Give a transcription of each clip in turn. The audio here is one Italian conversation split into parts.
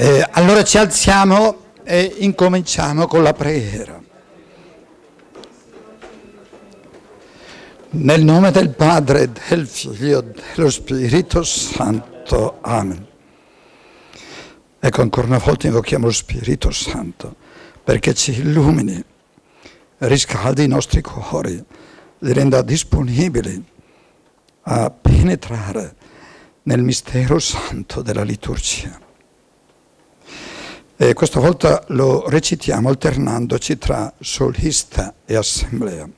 Eh, allora ci alziamo e incominciamo con la preghiera. Nel nome del Padre, del Figlio dello Spirito Santo. Amen. Ecco, ancora una volta invochiamo lo Spirito Santo perché ci illumini, riscaldi i nostri cuori, li renda disponibili a penetrare nel mistero santo della liturgia. E questa volta lo recitiamo alternandoci tra solista e assemblea.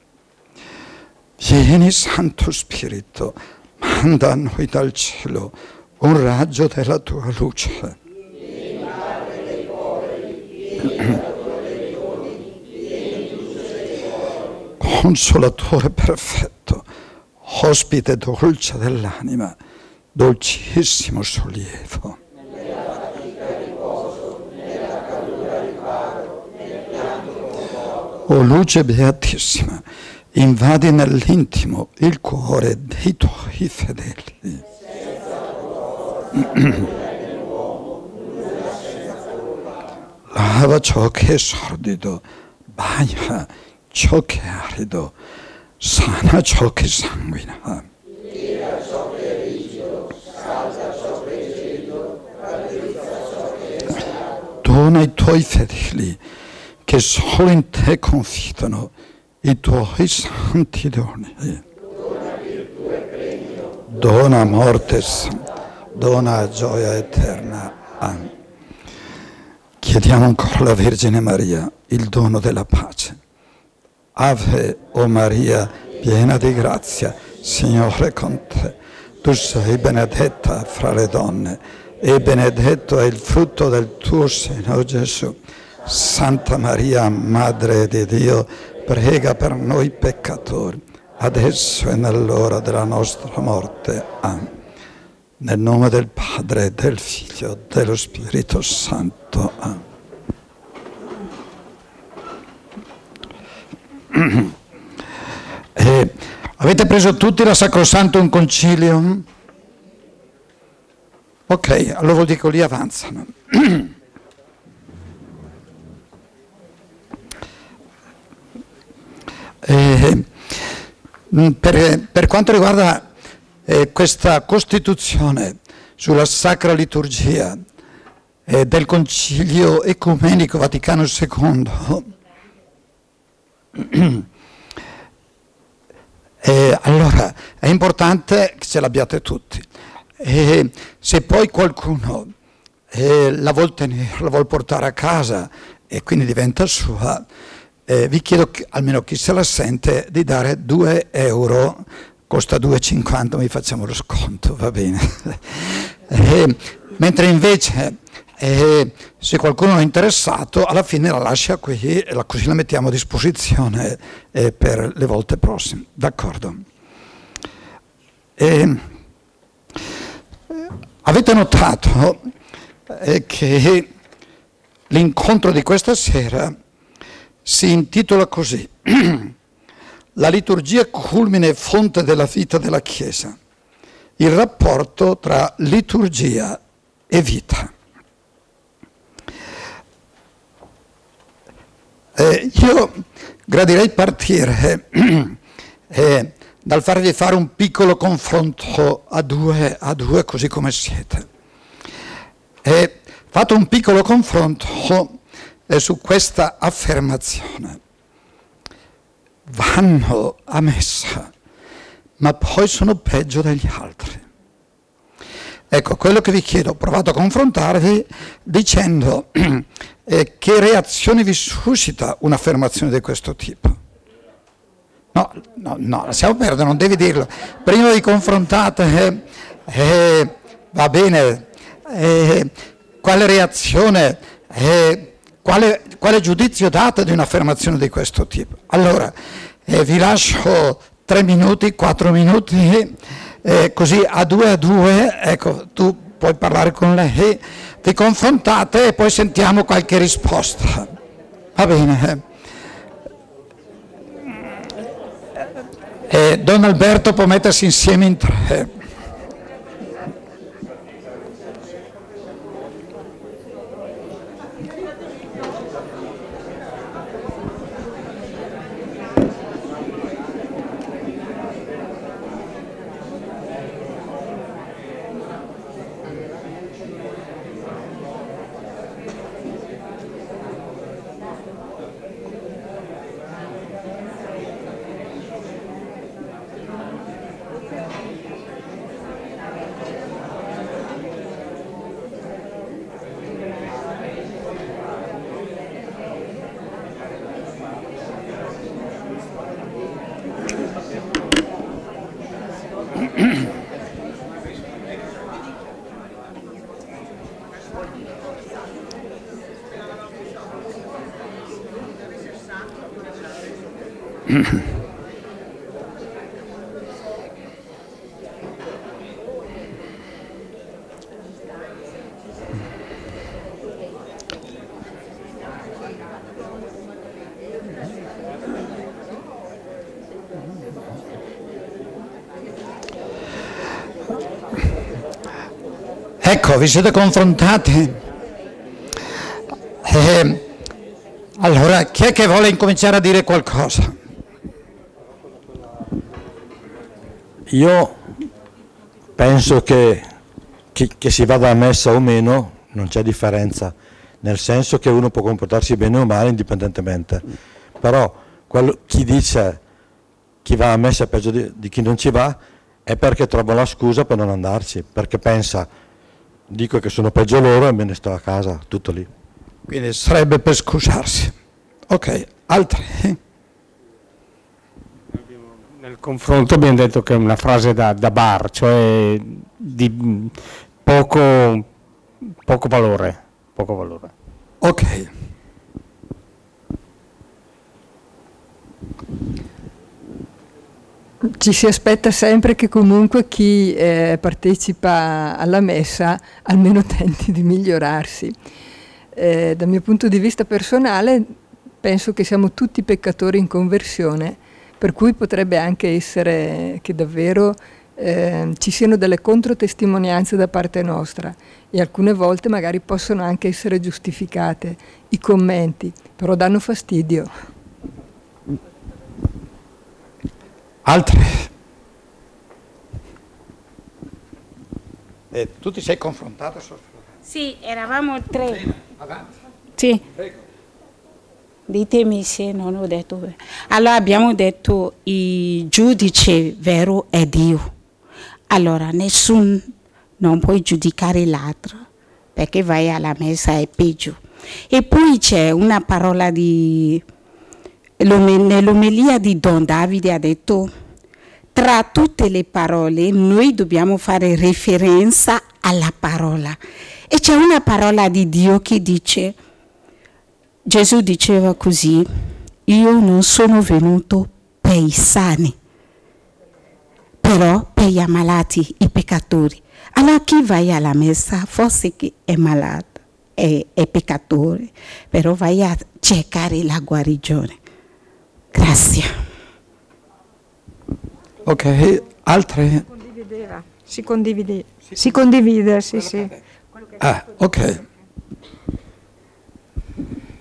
Vieni Santo Spirito, manda a noi dal cielo un raggio della tua luce. Consolatore perfetto, ospite dolce dell'anima, dolcissimo sollievo. O luce beatissima, invadi nell'intimo il cuore dei tuoi fedeli. Lava ciò che è sordido, bagna ciò che è arido, sana ciò che sanguina. Dona ai tuoi fedeli che solo in te confidano i tuoi santi doni. Dona mortes, dona gioia eterna. Chiediamo ancora alla Vergine Maria il dono della pace. Ave, o Maria, piena di grazia, Signore è con te. Tu sei benedetta fra le donne e benedetto è il frutto del tuo seno, Gesù. Santa Maria, Madre di Dio, prega per noi peccatori, adesso e nell'ora della nostra morte. Amen. Nel nome del Padre, del Figlio, dello Spirito Santo. Amen. Eh, avete preso tutti la Sacrosanto un concilio? Ok, allora vuol dire che lì avanzano. Eh, per, per, quanto riguarda eh, questa Costituzione sulla Sacra Liturgia eh, del Concilio Ecumenico Vaticano II, eh, allora è importante che ce l'abbiate tutti. se poi qualcuno eh, la vuol tenere, la vuol portare a casa e quindi diventa sua, eh, vi chiedo, almeno chi se la sente, di dare 2 euro, costa 2,50, mi facciamo lo sconto, va bene. eh, mentre invece eh, se qualcuno è interessato, alla fine la lascia qui e così la mettiamo a disposizione eh, per le volte prossime. D'accordo? avete notato eh, che l'incontro di questa sera si intitola così, La liturgia culmine e fonte della vita della Chiesa, il rapporto tra liturgia e vita. Eh, io gradirei partire eh, dal farvi fare un piccolo confronto a due, a due così come siete. Eh, fatto un piccolo confronto su questa affermazione. Vanno a messa, ma poi sono peggio degli altri. Ecco, quello che vi chiedo, ho provato a confrontarvi dicendo eh, che reazioni vi suscita un'affermazione di questo tipo. No, no, no, lasciamo perdere, non devi dirlo. Prima vi confrontate, eh, eh, va bene, eh, quale reazione eh, quale, quale giudizio date di un'affermazione di questo tipo? Allora, eh, vi lascio tre minuti, quattro minuti, eh, così a due a due, ecco, tu puoi parlare con lei, vi confrontate e poi sentiamo qualche risposta. Va bene? Eh, Don Alberto può mettersi insieme in tre. Ecco, vi siete confrontati. Eh, allora, chi è che vuole incominciare a dire qualcosa? Io penso che, che, che si vada a messa o meno, non c'è differenza, nel senso che uno può comportarsi bene o male indipendentemente, però quello, chi dice chi va a messa è peggio di, di chi non ci va è perché trova la scusa per non andarci, perché pensa dico che sono peggio loro e me ne sto a casa, tutto lì. Quindi sarebbe per scusarsi. Ok, altri? Nel confronto abbiamo detto che è una frase da, da bar, cioè di poco, poco valore. Poco valore. Ok. Ci si aspetta sempre che comunque chi eh, partecipa alla messa almeno tenti di migliorarsi. Eh, dal mio punto di vista personale penso che siamo tutti peccatori in conversione, per cui potrebbe anche essere che davvero eh, ci siano delle controtestimonianze da parte nostra e alcune volte magari possono anche essere giustificate i commenti, però danno fastidio. Altri? Eh, tu ti sei confrontato? Sì, eravamo tre. Bene, avanti. Sì. Prego. Ditemi se non ho detto bene. Allora abbiamo detto il giudice vero è Dio. Allora nessuno non può giudicare l'altro perché vai alla messa è peggio. E poi c'è una parola di nell'omelia di Don Davide ha detto tra tutte le parole noi dobbiamo fare riferenza alla parola. E c'è una parola di Dio che dice Gesù diceva così io non sono venuto per i sani però per gli ammalati, i peccatori. Allora chi va alla messa? Forse è malato è, è peccatore però vai a cercare la guarigione Grazie. Ok, altre? Condivideva, si condivide, si condivide, sì, sì. Ah, ok.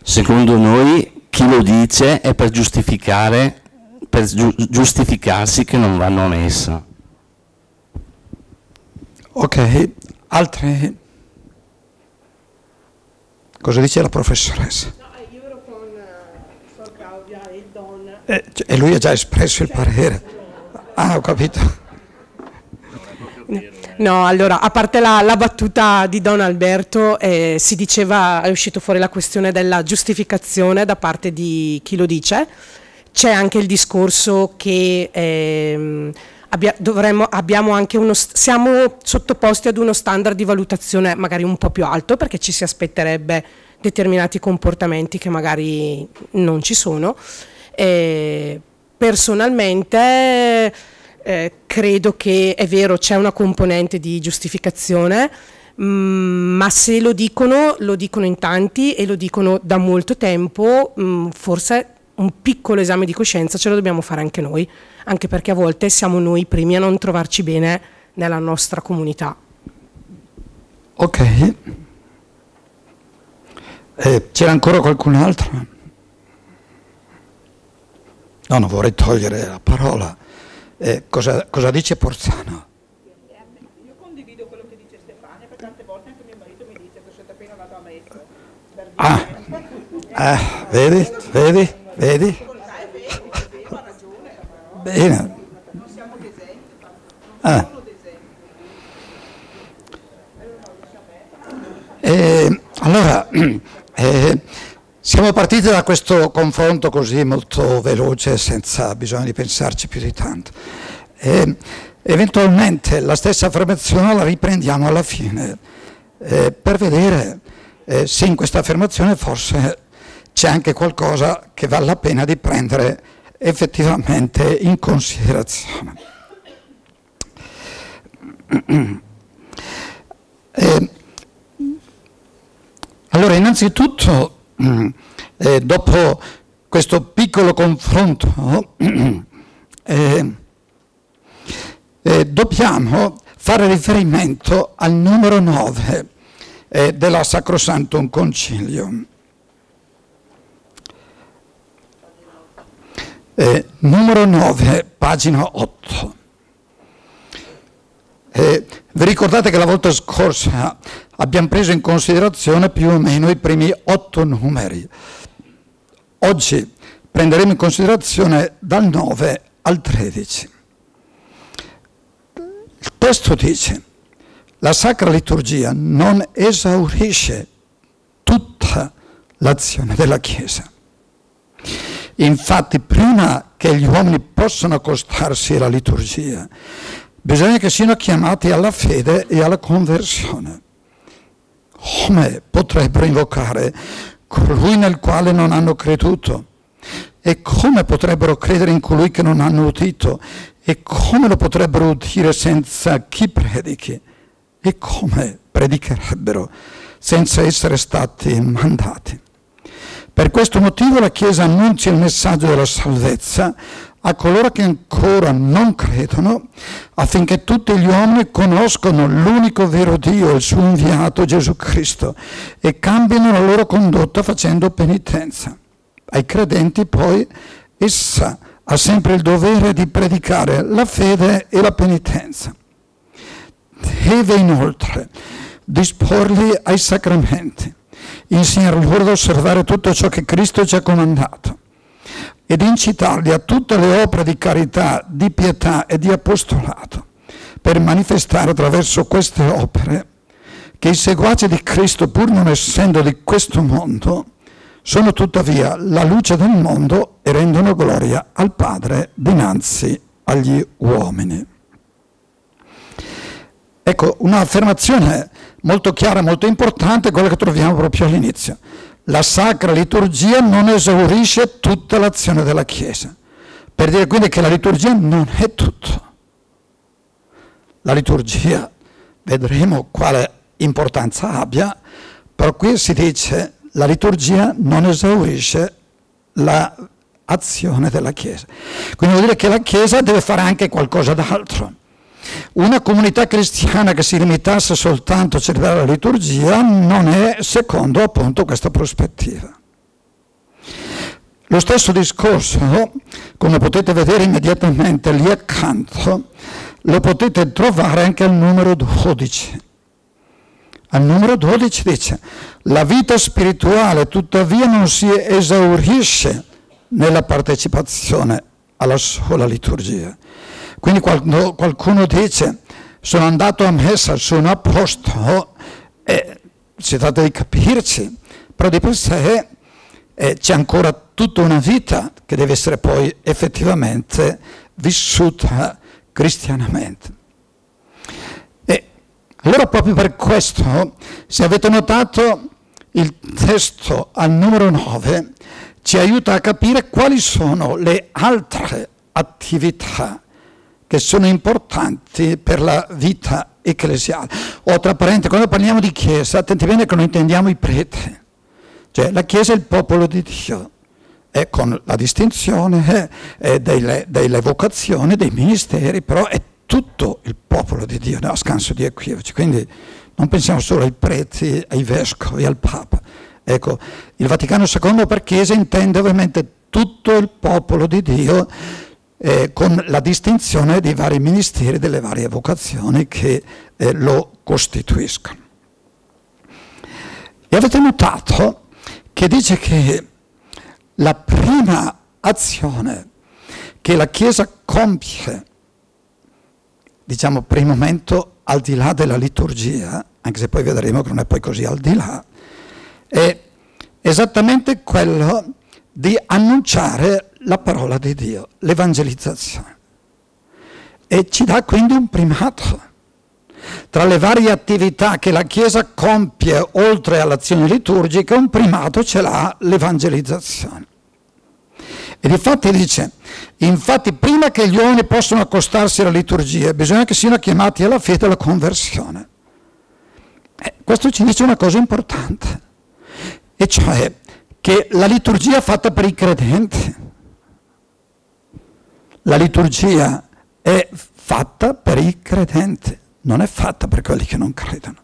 Secondo noi chi lo dice è per giustificare, per giu- giustificarsi che non vanno a messa. Ok, altre? Cosa dice la professoressa? Io ero con Sor Claudia e Don. Eh, cioè, e lui ha già espresso il parere. Ah, ho capito. No, allora, a parte la, la battuta di Don Alberto, eh, si diceva, è uscito fuori la questione della giustificazione da parte di chi lo dice. C'è anche il discorso che ehm, abbia, dovremmo, anche uno, siamo sottoposti ad uno standard di valutazione magari un po' più alto perché ci si aspetterebbe determinati comportamenti che magari non ci sono. Eh, personalmente eh, credo che è vero, c'è una componente di giustificazione, mh, ma se lo dicono, lo dicono in tanti e lo dicono da molto tempo, mh, forse un piccolo esame di coscienza ce lo dobbiamo fare anche noi, anche perché a volte siamo noi i primi a non trovarci bene nella nostra comunità. Ok. Eh, c'era ancora qualcun altro? No, non vorrei togliere la parola. Eh, cosa, cosa dice Porzano? Io condivido quello che dice Stefania, perché tante volte anche mio marito mi dice che siete appena andato a messa. Ah, eh, vedi, vedi, vedi? Bene. Ah. Eh, allora, eh, siamo partiti da questo confronto così molto veloce, senza bisogno di pensarci più di tanto. Eh, eventualmente la stessa affermazione la riprendiamo alla fine, eh, per vedere eh, se in questa affermazione forse c'è anche qualcosa che vale la pena di prendere effettivamente in considerazione. Eh, allora, innanzitutto, eh, dopo questo piccolo confronto, eh, eh, dobbiamo fare riferimento al numero 9 eh, della Sacrosantum Concilium. Eh, numero 9, pagina 8. Vi ricordate che la volta scorsa abbiamo preso in considerazione più o meno i primi otto numeri. Oggi prenderemo in considerazione dal 9 al 13. Il testo dice, la Sacra Liturgia non esaurisce tutta l'azione della Chiesa. Infatti, prima che gli uomini possano accostarsi alla liturgia, bisogna che siano chiamati alla fede e alla conversione. Come potrebbero invocare colui nel quale non hanno creduto? E come potrebbero credere in colui che non hanno udito? E come lo potrebbero udire senza chi predichi? E come predicherebbero senza essere stati mandati? Per questo motivo la Chiesa annuncia il messaggio della salvezza a coloro che ancora non credono, affinché tutti gli uomini conoscono l'unico vero Dio, il suo inviato Gesù Cristo, e cambino la loro condotta facendo penitenza. Ai credenti poi essa ha sempre il dovere di predicare la fede e la penitenza. Deve inoltre disporli ai sacramenti, insegnare loro ad osservare tutto ciò che Cristo ci ha comandato ed incitarli a tutte le opere di carità, di pietà e di apostolato, per manifestare attraverso queste opere che i seguaci di Cristo, pur non essendo di questo mondo, sono tuttavia la luce del mondo e rendono gloria al Padre dinanzi agli uomini. Ecco, un'affermazione molto chiara, molto importante, quella che troviamo proprio all'inizio la sacra liturgia non esaurisce tutta l'azione della Chiesa. Per dire quindi che la liturgia non è tutto. La liturgia, vedremo quale importanza abbia, però qui si dice la liturgia non esaurisce l'azione della Chiesa. Quindi vuol dire che la Chiesa deve fare anche qualcosa d'altro. Una comunità cristiana che si limitasse soltanto a celebrare la liturgia non è secondo appunto questa prospettiva. Lo stesso discorso, come potete vedere immediatamente lì accanto, lo potete trovare anche al numero 12. Al numero 12 dice, la vita spirituale tuttavia non si esaurisce nella partecipazione alla sola liturgia. Quindi quando qualcuno dice sono andato a messa, sono a posto, eh, si tratta di capirci, però di per sé eh, c'è ancora tutta una vita che deve essere poi effettivamente vissuta cristianamente. E allora proprio per questo, se avete notato, il testo al numero 9 ci aiuta a capire quali sono le altre attività che sono importanti per la vita ecclesiale. O tra parentesi, quando parliamo di Chiesa, attenti bene che non intendiamo i preti. Cioè, la Chiesa è il popolo di Dio, e con la distinzione eh, delle, delle, vocazioni, dei ministeri, però è tutto il popolo di Dio, no? a scanso di equivoci. Quindi non pensiamo solo ai preti, ai vescovi, al Papa, Ecco, il Vaticano II per Chiesa intende ovviamente tutto il popolo di Dio eh, con la distinzione dei vari ministeri, delle varie vocazioni che eh, lo costituiscono. E avete notato che dice che la prima azione che la Chiesa compie, diciamo per il momento al di là della liturgia, anche se poi vedremo che non è poi così al di là, è esattamente quello di annunciare la parola di Dio, l'evangelizzazione. E ci dà quindi un primato. Tra le varie attività che la Chiesa compie oltre all'azione liturgica, un primato ce l'ha l'evangelizzazione. E difatti dice, infatti prima che gli uomini possano accostarsi alla liturgia, bisogna che siano chiamati alla fede e alla conversione. Eh, questo ci dice una cosa importante, e cioè che la liturgia è fatta per i credenti. La liturgia è fatta per i credenti, non è fatta per quelli che non credono.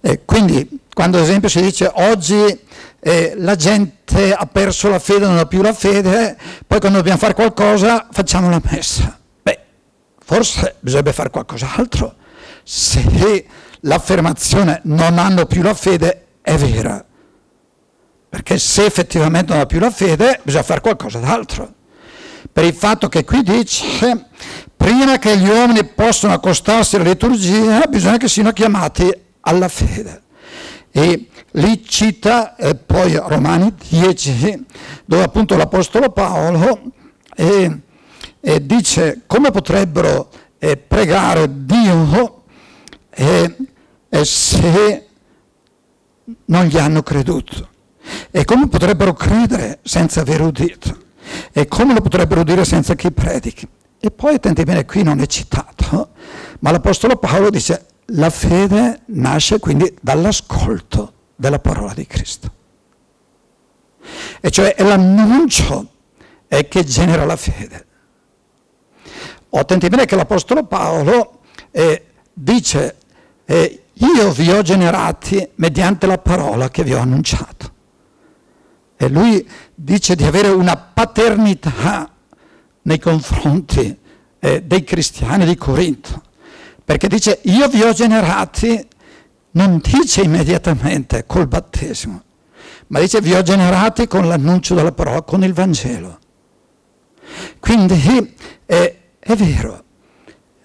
E quindi quando ad esempio si dice oggi eh, la gente ha perso la fede, non ha più la fede, poi quando dobbiamo fare qualcosa facciamo la messa. Beh, forse bisognerebbe fare qualcos'altro se l'affermazione non hanno più la fede è vera. Perché se effettivamente non ha più la fede, bisogna fare qualcosa d'altro. Per il fatto che qui dice, prima che gli uomini possano accostarsi alla liturgia, bisogna che siano chiamati alla fede. E lì cita eh, poi Romani 10, dove appunto l'Apostolo Paolo eh, eh, dice come potrebbero eh, pregare Dio eh, se non gli hanno creduto. E come potrebbero credere senza aver udito? E come lo potrebbero dire senza chi predichi? E poi, attenti bene, qui non è citato, ma l'Apostolo Paolo dice la fede nasce quindi dall'ascolto della parola di Cristo. E cioè è l'annuncio è che genera la fede. O attenti bene che l'Apostolo Paolo eh, dice eh, io vi ho generati mediante la parola che vi ho annunciato. E lui dice di avere una paternità nei confronti eh, dei cristiani di Corinto, perché dice io vi ho generati, non dice immediatamente col battesimo, ma dice vi ho generati con l'annuncio della parola, con il Vangelo. Quindi eh, è vero,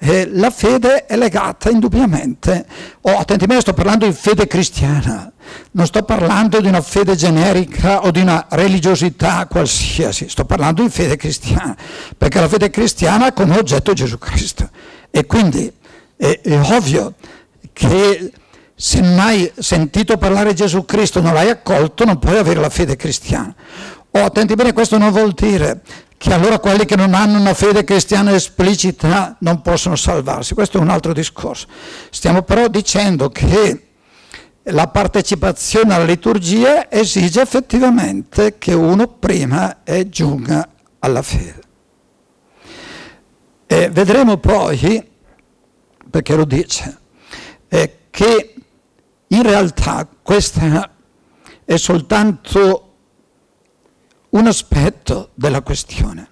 eh, la fede è legata indubbiamente, oh, attenti sto parlando di fede cristiana, non sto parlando di una fede generica o di una religiosità qualsiasi, sto parlando di fede cristiana, perché la fede cristiana ha come oggetto Gesù Cristo. E quindi è, è ovvio che se mai sentito parlare Gesù Cristo non l'hai accolto, non puoi avere la fede cristiana. Oh, attenti bene, questo non vuol dire che allora quelli che non hanno una fede cristiana esplicita non possono salvarsi. Questo è un altro discorso. Stiamo però dicendo che la partecipazione alla liturgia esige effettivamente che uno prima giunga alla fede. E vedremo poi, perché lo dice, eh, che in realtà questa è soltanto un aspetto della questione,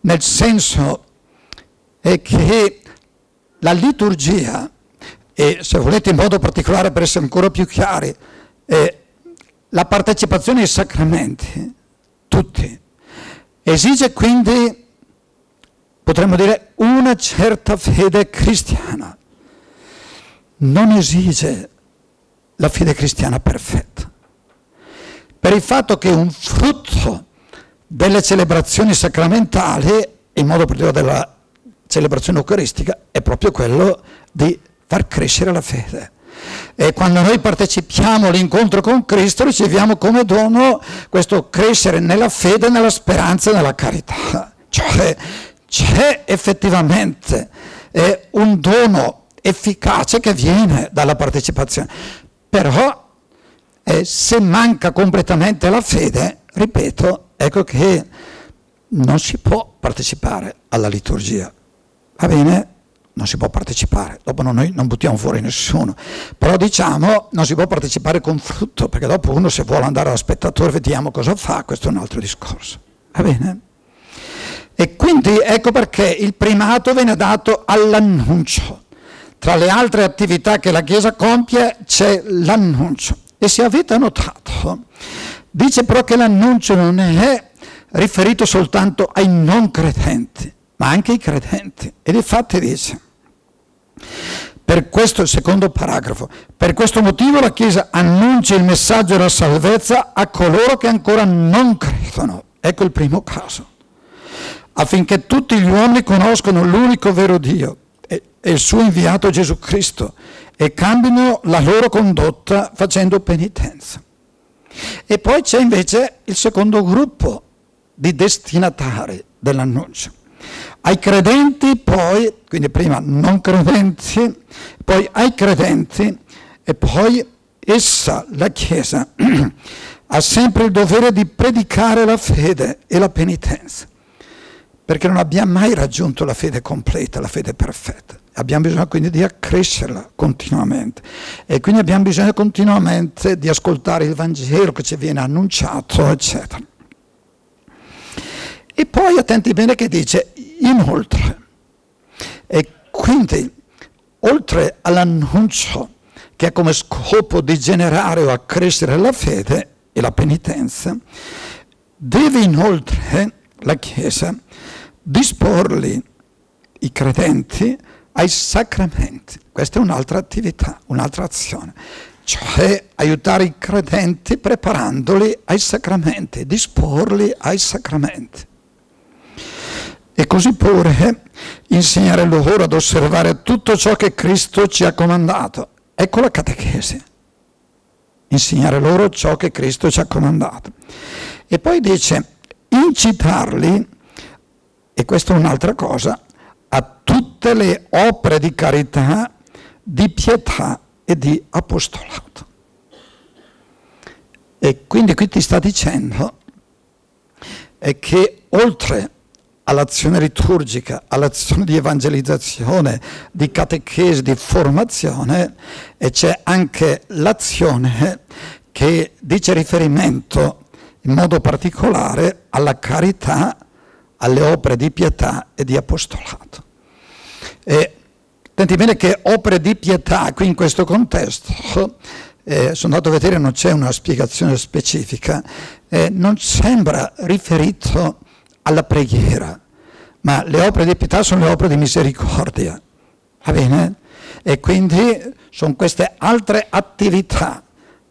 nel senso è che la liturgia, e se volete in modo particolare per essere ancora più chiari, eh, la partecipazione ai sacramenti, tutti, esige quindi, potremmo dire, una certa fede cristiana, non esige la fede cristiana perfetta per il fatto che un frutto delle celebrazioni sacramentali, in modo particolare della celebrazione eucaristica, è proprio quello di far crescere la fede. E quando noi partecipiamo all'incontro con Cristo riceviamo come dono questo crescere nella fede, nella speranza e nella carità. Cioè c'è effettivamente eh, un dono efficace che viene dalla partecipazione. Però e se manca completamente la fede, ripeto, ecco che non si può partecipare alla liturgia. Va bene? non si può partecipare, dopo noi non buttiamo fuori nessuno, però diciamo non si può partecipare con frutto, perché dopo uno se vuole andare da spettatore vediamo cosa fa, questo è un altro discorso. Va bene? E quindi ecco perché il primato viene dato all'annuncio. Tra le altre attività che la Chiesa compie c'è l'annuncio. E se avete notato, dice però che l'annuncio non è riferito soltanto ai non credenti, ma anche ai credenti. E infatti dice, per questo il secondo paragrafo, per questo motivo la Chiesa annuncia il messaggio della salvezza a coloro che ancora non credono. Ecco il primo caso. Affinché tutti gli uomini conoscano l'unico vero Dio e il suo inviato Gesù Cristo e cambino la loro condotta facendo penitenza. E poi c'è invece il secondo gruppo di destinatari dell'annuncio. Ai credenti poi, quindi prima non credenti, poi ai credenti e poi essa, la Chiesa, ha sempre il dovere di predicare la fede e la penitenza, perché non abbiamo mai raggiunto la fede completa, la fede perfetta. Abbiamo bisogno quindi di accrescerla continuamente e quindi abbiamo bisogno continuamente di ascoltare il Vangelo che ci viene annunciato, eccetera. E poi attenti bene che dice inoltre. E quindi, oltre all'annuncio che ha come scopo di generare o accrescere la fede e la penitenza, deve inoltre la Chiesa disporli, i credenti, ai sacramenti. Questa è un'altra attività, un'altra azione, cioè aiutare i credenti preparandoli ai sacramenti, disporli ai sacramenti. E così pure insegnare loro ad osservare tutto ciò che Cristo ci ha comandato. Ecco la catechesi. Insegnare loro ciò che Cristo ci ha comandato. E poi dice incitarli, e questa è un'altra cosa, a tutte le opere di carità, di pietà e di apostolato. E quindi qui ti sta dicendo che oltre all'azione liturgica, all'azione di evangelizzazione, di catechesi, di formazione, c'è anche l'azione che dice riferimento in modo particolare alla carità, alle opere di pietà e di apostolato. E Senti bene che opere di pietà qui in questo contesto, eh, sono andato a vedere, non c'è una spiegazione specifica, eh, non sembra riferito alla preghiera, ma le opere di pietà sono le opere di misericordia, va bene? E quindi sono queste altre attività,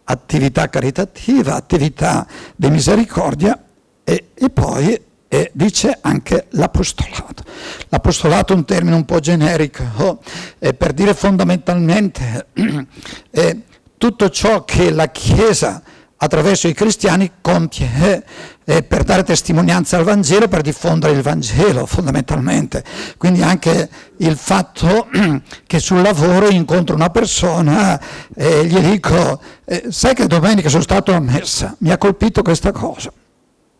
attività caritativa, attività di misericordia e, e poi e dice anche l'apostolato. L'apostolato è un termine un po' generico eh, per dire fondamentalmente eh, tutto ciò che la Chiesa attraverso i cristiani compie eh, per dare testimonianza al Vangelo, per diffondere il Vangelo fondamentalmente. Quindi anche il fatto che sul lavoro incontro una persona e gli dico, eh, sai che domenica sono stato a messa, mi ha colpito questa cosa.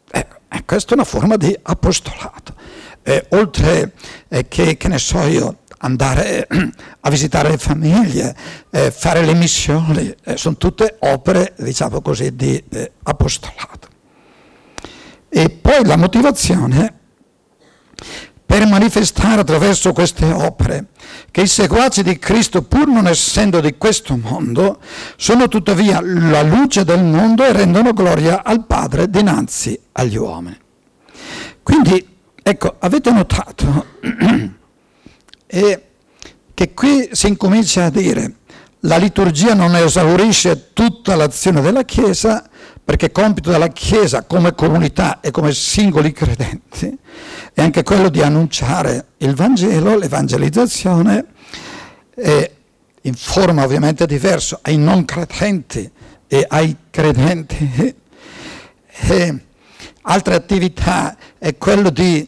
Ecco, eh, questa è una forma di apostolato. Eh, oltre eh, che, che ne so io, andare a visitare le famiglie, eh, fare le missioni, eh, sono tutte opere, diciamo così, di eh, apostolato. E poi la motivazione per manifestare attraverso queste opere che i seguaci di Cristo, pur non essendo di questo mondo, sono tuttavia la luce del mondo e rendono gloria al Padre dinanzi agli uomini. Quindi, ecco, avete notato che qui si incomincia a dire la liturgia non esaurisce tutta l'azione della Chiesa, perché compito della Chiesa come comunità e come singoli credenti è anche quello di annunciare il Vangelo, l'evangelizzazione, in forma ovviamente diversa ai non credenti e ai credenti. E altre attività è quello di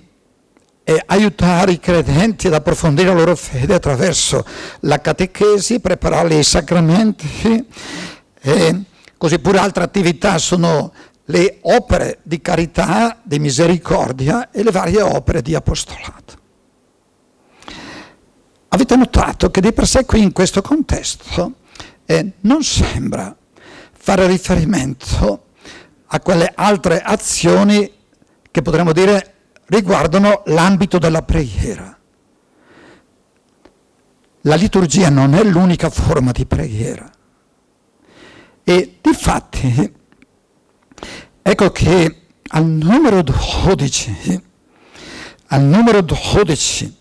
eh, aiutare i credenti ad approfondire la loro fede attraverso la catechesi, prepararli ai sacramenti. E così pure altre attività sono le opere di carità, di misericordia e le varie opere di apostolato. avete notato che di per sé qui in questo contesto eh, non sembra fare riferimento a quelle altre azioni che potremmo dire riguardano l'ambito della preghiera. La liturgia non è l'unica forma di preghiera. E difatti, ecco che al numero 12, al numero 12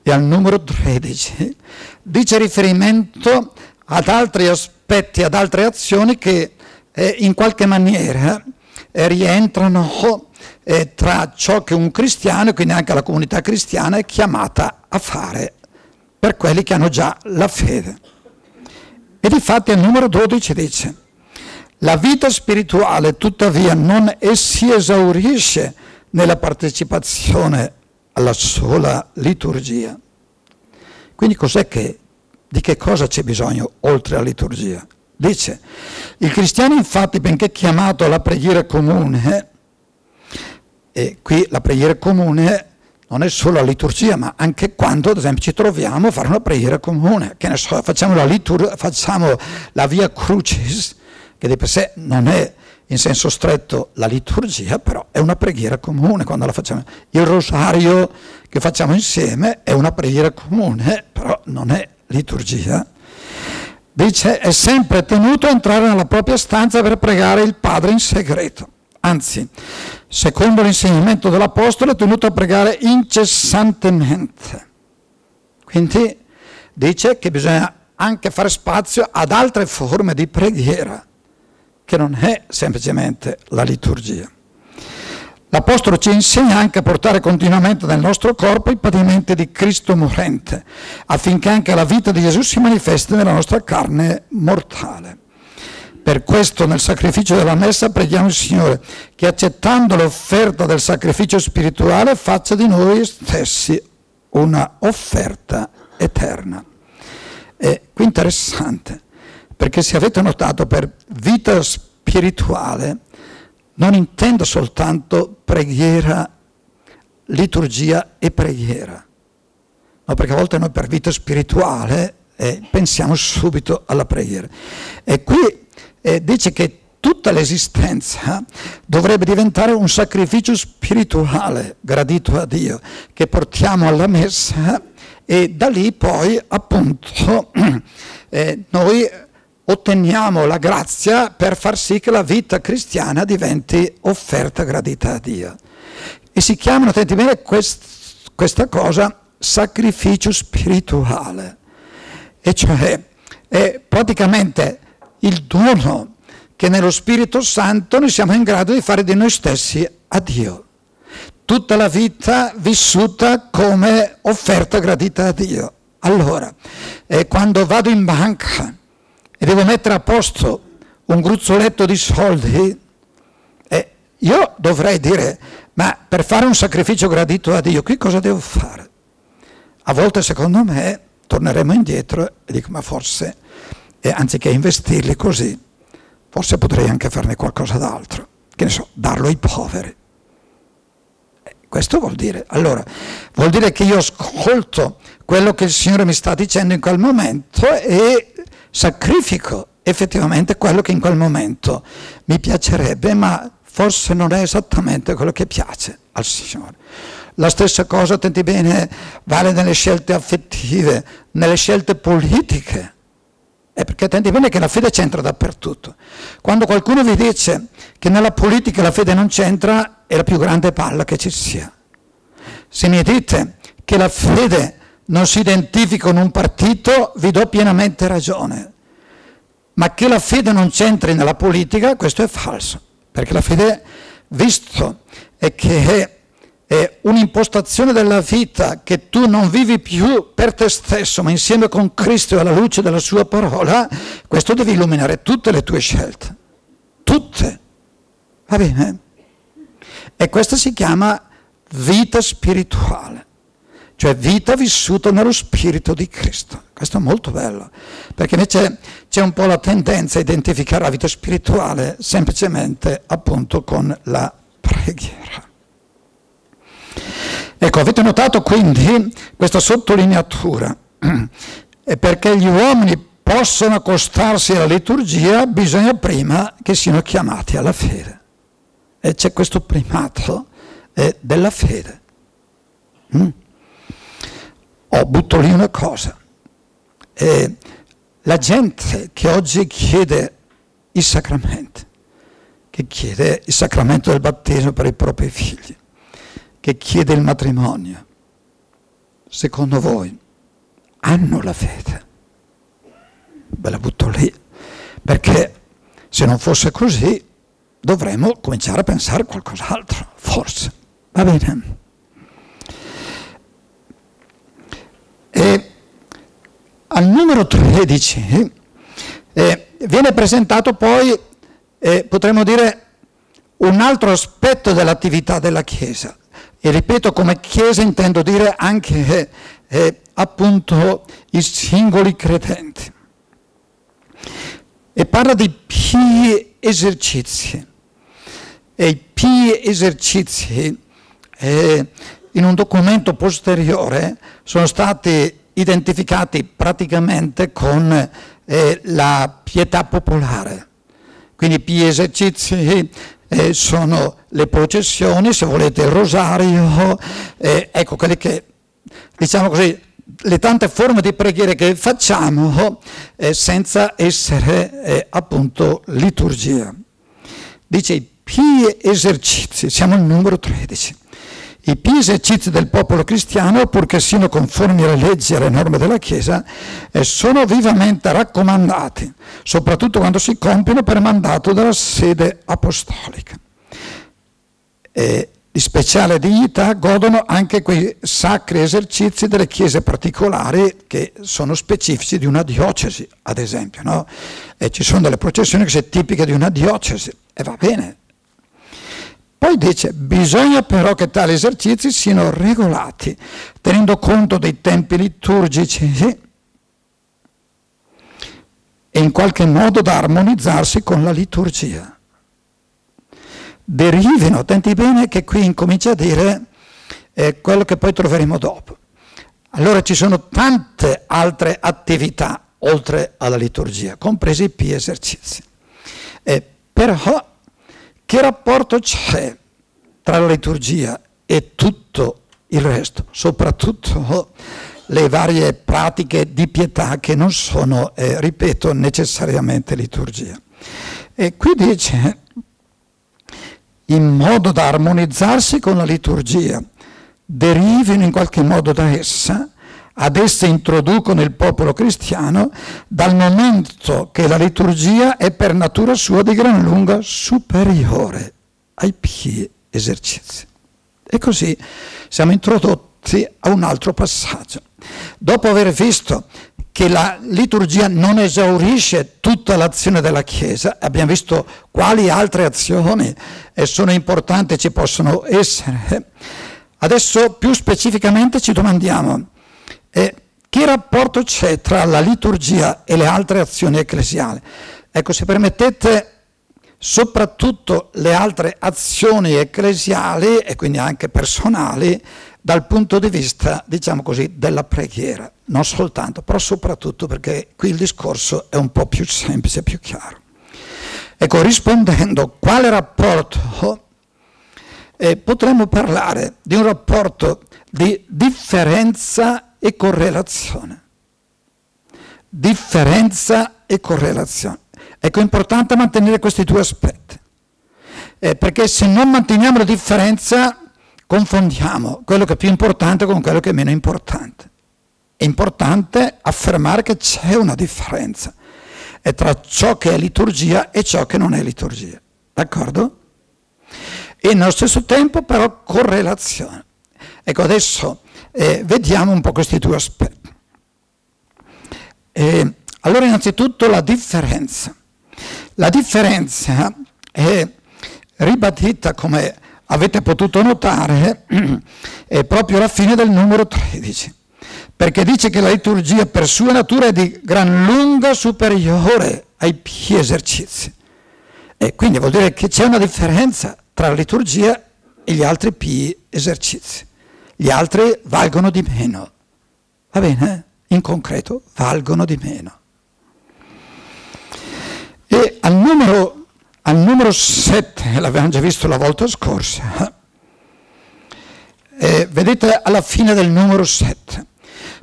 e al numero 13 dice riferimento ad altri aspetti, ad altre azioni che eh, in qualche maniera eh, rientrano eh, tra ciò che un cristiano quindi anche la comunità cristiana è chiamata a fare per quelli che hanno già la fede. E difatti al numero 12 dice, la vita spirituale tuttavia non si esaurisce nella partecipazione alla sola liturgia. Quindi cos'è che, di che cosa c'è bisogno oltre alla liturgia? Dice, il cristiano infatti, benché chiamato alla preghiera comune, e qui la preghiera comune non è solo la liturgia, ma anche quando, ad esempio, ci troviamo a fare una preghiera comune, che ne so, facciamo la, litur- facciamo la via crucis, che di per sé non è in senso stretto la liturgia, però è una preghiera comune quando la facciamo. Il rosario che facciamo insieme è una preghiera comune, però non è liturgia. Dice, è sempre tenuto a entrare nella propria stanza per pregare il Padre in segreto. Anzi, secondo l'insegnamento dell'Apostolo, è tenuto a pregare incessantemente. Quindi dice che bisogna anche fare spazio ad altre forme di preghiera, che non è semplicemente la liturgia. L'Apostolo ci insegna anche a portare continuamente nel nostro corpo i padimenti di Cristo morente, affinché anche la vita di Gesù si manifesti nella nostra carne mortale. Per questo nel sacrificio della messa preghiamo il Signore che accettando l'offerta del sacrificio spirituale faccia di noi stessi una offerta eterna. E qui interessante, perché se avete notato per vita spirituale non intendo soltanto preghiera, liturgia e preghiera, no, perché a volte noi per vita spirituale eh, pensiamo subito alla preghiera. E qui eh, dice che tutta l'esistenza dovrebbe diventare un sacrificio spirituale gradito a Dio, che portiamo alla messa e da lì poi appunto eh, noi otteniamo la grazia per far sì che la vita cristiana diventi offerta gradita a Dio. E si chiamano, attenti bene, quest, questa cosa sacrificio spirituale, e cioè è praticamente il dono che nello Spirito Santo noi siamo in grado di fare di noi stessi a Dio. Tutta la vita vissuta come offerta gradita a Dio. Allora, eh, quando vado in banca e devo mettere a posto un gruzzoletto di soldi, eh, io dovrei dire, ma per fare un sacrificio gradito a Dio, qui cosa devo fare? A volte, secondo me, torneremo indietro e dico, ma forse e anziché investirli così, forse potrei anche farne qualcosa d'altro, che ne so, darlo ai poveri. Eh, questo vuol dire, allora, vuol dire che io ascolto quello che il Signore mi sta dicendo in quel momento e sacrifico effettivamente quello che in quel momento mi piacerebbe, ma forse non è esattamente quello che piace al Signore. La stessa cosa, attenti bene, vale nelle scelte affettive, nelle scelte politiche. È perché attenti bene che la fede c'entra dappertutto. Quando qualcuno vi dice che nella politica la fede non c'entra, è la più grande palla che ci sia. Se mi dite che la fede non si identifica con un partito, vi do pienamente ragione. Ma che la fede non c'entri nella politica, questo è falso. Perché la fede, visto è che è un'impostazione della vita che tu non vivi più per te stesso, ma insieme con Cristo e alla luce della sua parola, questo deve illuminare tutte le tue scelte. Tutte. Va bene? E questa si chiama vita spirituale, cioè vita vissuta nello spirito di Cristo. Questo è molto bello, perché invece c'è un po' la tendenza a identificare la vita spirituale semplicemente appunto con la preghiera. Ecco, avete notato quindi questa sottolineatura E perché gli uomini possono accostarsi alla liturgia bisogna prima che siano chiamati alla fede. E c'è questo primato eh, della fede. Mm? Oh, butto lì una cosa. Eh, la gente che oggi chiede i sacramenti, che chiede il sacramento del battesimo per i propri figli, che chiede il matrimonio, secondo voi hanno la fede? Ve la butto lì, perché se non fosse così dovremmo cominciare a pensare a qualcos'altro, forse. Va bene? E al numero 13 eh, viene presentato poi, eh, potremmo dire, un altro aspetto dell'attività della Chiesa. E ripeto, come Chiesa intendo dire anche eh, appunto i singoli credenti. E parla di pii esercizi. E i pii esercizi eh, in un documento posteriore sono stati identificati praticamente con eh, la pietà popolare. Quindi i pii esercizi eh, sono le processioni, se volete il rosario, eh, ecco quelle che, diciamo così, le tante forme di preghiere che facciamo eh, senza essere eh, appunto liturgia. Dice i esercizi, siamo al numero 13. I pii esercizi del popolo cristiano, purché siano conformi alle leggi e alle norme della Chiesa, eh, sono vivamente raccomandati, soprattutto quando si compiono per mandato della sede apostolica. E di speciale dignità godono anche quei sacri esercizi delle chiese particolari che sono specifici di una diocesi, ad esempio. No? Ci sono delle processioni che sono tipiche di una diocesi, e va bene, poi dice, bisogna però che tali esercizi siano regolati, tenendo conto dei tempi liturgici e in qualche modo da armonizzarsi con la liturgia. Derivino, attenti bene che qui incomincia a dire eh, quello che poi troveremo dopo. Allora ci sono tante altre attività oltre alla liturgia, compresi i P esercizi. Eh, però che rapporto c'è tra la liturgia e tutto il resto, soprattutto le varie pratiche di pietà che non sono, eh, ripeto, necessariamente liturgia? E qui dice, in modo da armonizzarsi con la liturgia, derivino in qualche modo da essa, ad esse introducono il popolo cristiano dal momento che la liturgia è per natura sua di gran lunga superiore ai piedi esercizi. E così siamo introdotti a un altro passaggio. Dopo aver visto che la liturgia non esaurisce tutta l'azione della Chiesa, abbiamo visto quali altre azioni sono importanti ci possono essere. Adesso più specificamente ci domandiamo eh, che rapporto c'è tra la liturgia e le altre azioni ecclesiali. Ecco, se permettete, soprattutto le altre azioni ecclesiali e quindi anche personali dal punto di vista, diciamo così, della preghiera, non soltanto, però soprattutto perché qui il discorso è un po' più semplice, più chiaro. Ecco, rispondendo quale rapporto, eh, potremmo parlare di un rapporto di differenza e correlazione. Differenza e correlazione. Ecco, è importante mantenere questi due aspetti, eh, perché se non manteniamo la differenza confondiamo quello che è più importante con quello che è meno importante. È importante affermare che c'è una differenza tra ciò che è liturgia e ciò che non è liturgia. D'accordo? E nello stesso tempo però correlazione. Ecco, adesso eh, vediamo un po' questi due aspetti. Eh, allora innanzitutto la differenza. La differenza è ribadita, come avete potuto notare, è proprio alla fine del numero 13, perché dice che la liturgia per sua natura è di gran lunga superiore ai esercizi. E quindi vuol dire che c'è una differenza tra la liturgia e gli altri esercizi gli altri valgono di meno. Va bene? in concreto valgono di meno. E al numero, al numero 7, l'avevamo già visto la volta scorsa, eh, vedete alla fine del numero 7.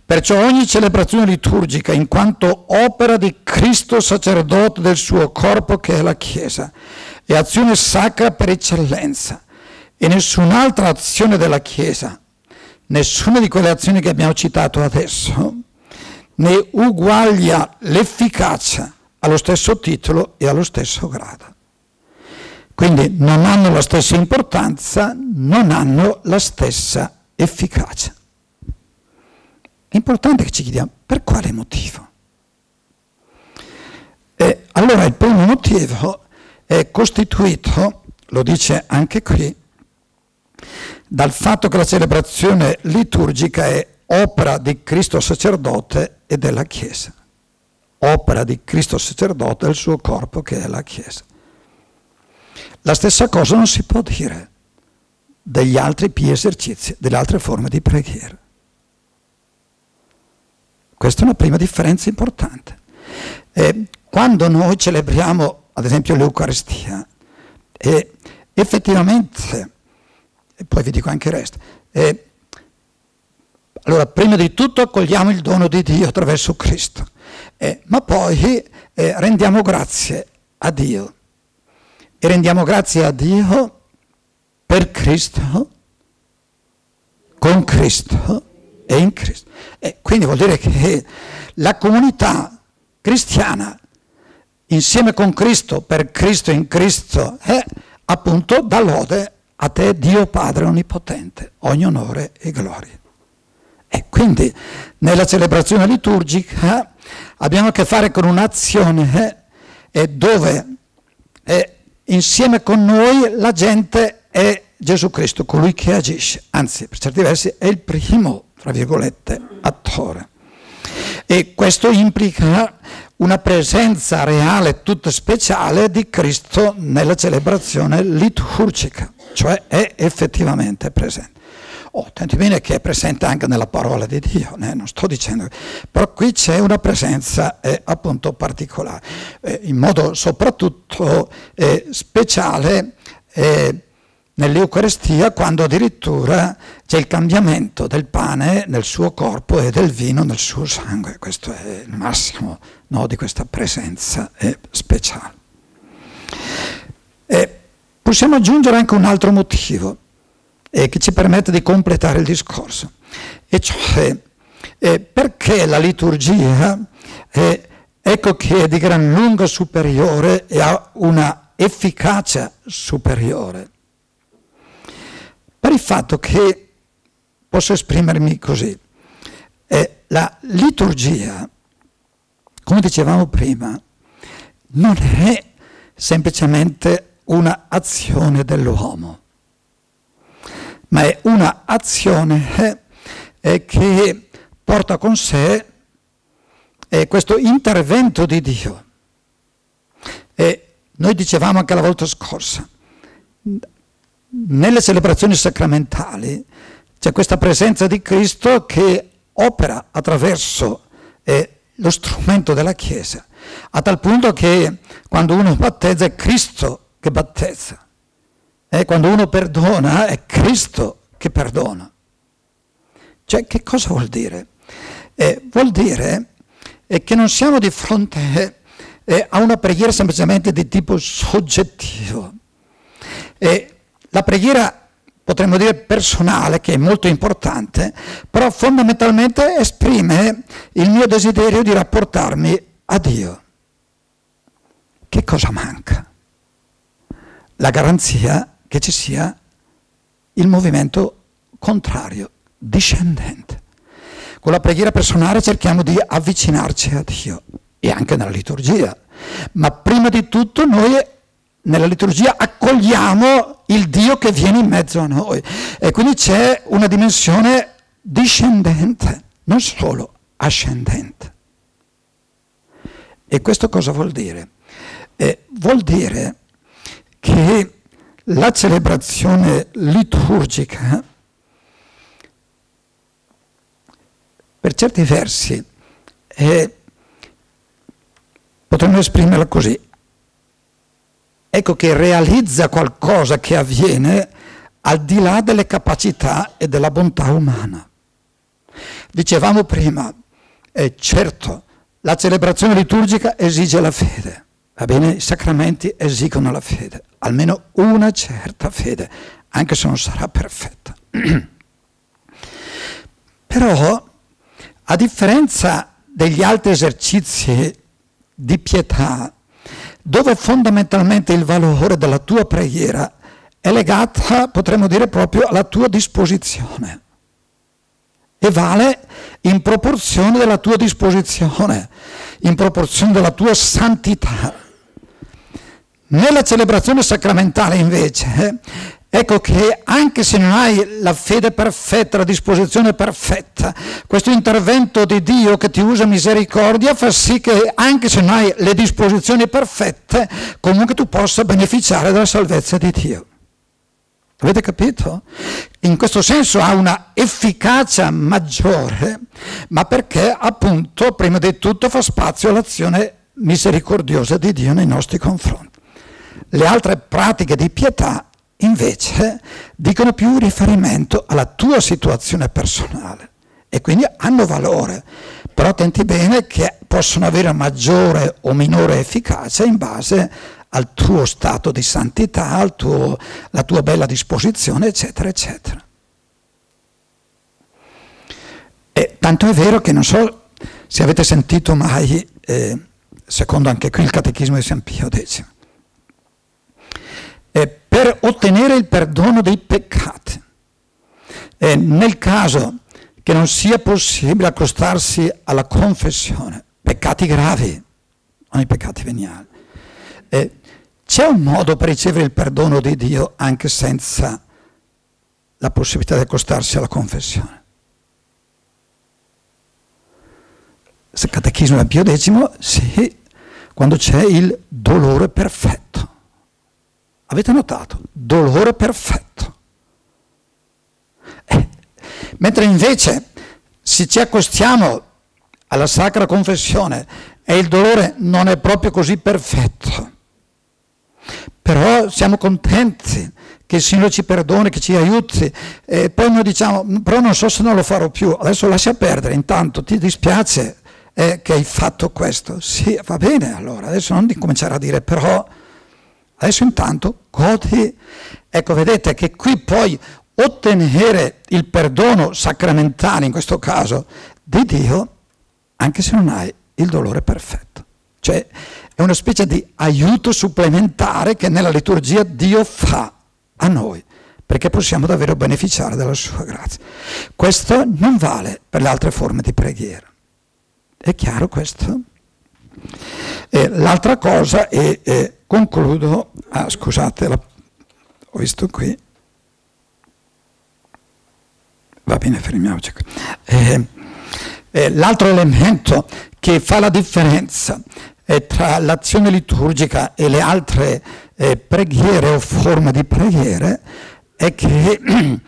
Perciò ogni celebrazione liturgica, in quanto opera di Cristo sacerdote del suo corpo che è la Chiesa, è azione sacra per eccellenza e nessun'altra azione della Chiesa, nessuna di quelle azioni che abbiamo citato adesso, ne uguaglia l'efficacia allo stesso titolo e allo stesso grado. Quindi non hanno la stessa importanza, non hanno la stessa efficacia. È importante che ci chiediamo per quale motivo. E allora il primo motivo è costituito, lo dice anche qui, dal fatto che la celebrazione liturgica è opera di Cristo sacerdote e della Chiesa. Opera di Cristo sacerdote del suo corpo che è la Chiesa. La stessa cosa non si può dire degli altri pie esercizi, delle altre forme di preghiera. Questa è una prima differenza importante. Eh, quando noi celebriamo, ad esempio, l'Eucaristia, eh, effettivamente, e poi vi dico anche il resto, eh, allora prima di tutto accogliamo il dono di Dio attraverso Cristo, eh, ma poi eh, rendiamo grazie a Dio. E rendiamo grazie a Dio per Cristo, con Cristo e in Cristo. E quindi vuol dire che la comunità cristiana insieme con Cristo, per Cristo in Cristo, è appunto da lode a te Dio Padre Onnipotente, ogni onore e gloria. E quindi nella celebrazione liturgica abbiamo a che fare con un'azione eh, dove eh, insieme con noi la gente è Gesù Cristo, colui che agisce, anzi per certi versi è il primo tra virgolette, attore. E questo implica una presenza reale, tutta speciale, di Cristo nella celebrazione liturgica, cioè è effettivamente presente. Oh, tanto bene che è presente anche nella parola di Dio, eh, non sto dicendo, però qui c'è una presenza eh, appunto particolare, eh, in modo soprattutto eh, speciale eh, nell'Eucaristia quando addirittura c'è il cambiamento del pane nel suo corpo e del vino nel suo sangue. Questo è il massimo no, di questa presenza speciale. E possiamo aggiungere anche un altro motivo eh, che ci permette di completare il discorso, e cioè eh, perché la liturgia eh, ecco che è di gran lunga superiore e ha una efficacia superiore per il fatto che, posso esprimermi così, eh, la liturgia, come dicevamo prima, non è semplicemente un'azione dell'uomo, ma è un'azione eh, che porta con sé eh, questo intervento di Dio. E noi dicevamo anche la volta scorsa, nelle celebrazioni sacramentali c'è questa presenza di Cristo che opera attraverso eh, lo strumento della Chiesa, a tal punto che quando uno battezza è Cristo che battezza, e quando uno perdona è Cristo che perdona. Cioè, che cosa vuol dire? Eh, vuol dire eh, che non siamo di fronte eh, a una preghiera semplicemente di tipo soggettivo. Eh, la preghiera potremmo dire personale, che è molto importante, però fondamentalmente esprime il mio desiderio di rapportarmi a Dio. Che cosa manca? La garanzia che ci sia il movimento contrario, discendente. Con la preghiera personale cerchiamo di avvicinarci a Dio e anche nella liturgia, ma prima di tutto noi nella liturgia accogliamo il Dio che viene in mezzo a noi e quindi c'è una dimensione discendente, non solo ascendente. E questo cosa vuol dire? Eh, vuol dire che la celebrazione liturgica, per certi versi, eh, potremmo esprimerla così. Ecco che realizza qualcosa che avviene al di là delle capacità e della bontà umana. Dicevamo prima, eh, certo, la celebrazione liturgica esige la fede, va bene? I sacramenti esigono la fede, almeno una certa fede, anche se non sarà perfetta. Però, a differenza degli altri esercizi di pietà, dove fondamentalmente il valore della tua preghiera è legata, potremmo dire, proprio alla tua disposizione. E vale in proporzione della tua disposizione, in proporzione della tua santità. Nella celebrazione sacramentale invece Ecco che anche se non hai la fede perfetta, la disposizione perfetta, questo intervento di Dio che ti usa misericordia fa sì che anche se non hai le disposizioni perfette, comunque tu possa beneficiare della salvezza di Dio. Avete capito? In questo senso ha una efficacia maggiore, ma perché appunto prima di tutto fa spazio all'azione misericordiosa di Dio nei nostri confronti. Le altre pratiche di pietà invece dicono più riferimento alla tua situazione personale e quindi hanno valore, però attenti bene che possono avere maggiore o minore efficacia in base al tuo stato di santità, tuo, alla tua bella disposizione, eccetera, eccetera. E tanto è vero che non so se avete sentito mai, eh, secondo anche qui il Catechismo di San Pio X, eh, per ottenere il perdono dei peccati. Eh, nel caso che non sia possibile accostarsi alla confessione, peccati gravi, non i peccati veniali, eh, c'è un modo per ricevere il perdono di Dio anche senza la possibilità di accostarsi alla confessione. Il catechismo del Pio X, sì, quando c'è il dolore perfetto. Avete notato? Dolore perfetto. Eh, mentre invece se ci accostiamo alla Sacra Confessione e il dolore non è proprio così perfetto, però siamo contenti che il Signore ci perdoni, che ci aiuti, e poi noi diciamo, però non so se non lo farò più, adesso lascia perdere, intanto ti dispiace eh, che hai fatto questo, sì, va bene allora, adesso non cominciare a dire però Adesso intanto godi. Ecco, vedete che qui puoi ottenere il perdono sacramentale, in questo caso, di Dio, anche se non hai il dolore perfetto. Cioè è una specie di aiuto supplementare che nella liturgia Dio fa a noi, perché possiamo davvero beneficiare della sua grazia. Questo non vale per le altre forme di preghiera. È chiaro questo? L'altra cosa è, è concludo, ah, scusate, la, ho visto qui, va bene, fermiamoci. Eh, eh, l'altro elemento che fa la differenza eh, tra l'azione liturgica e le altre eh, preghiere o forme di preghiere è che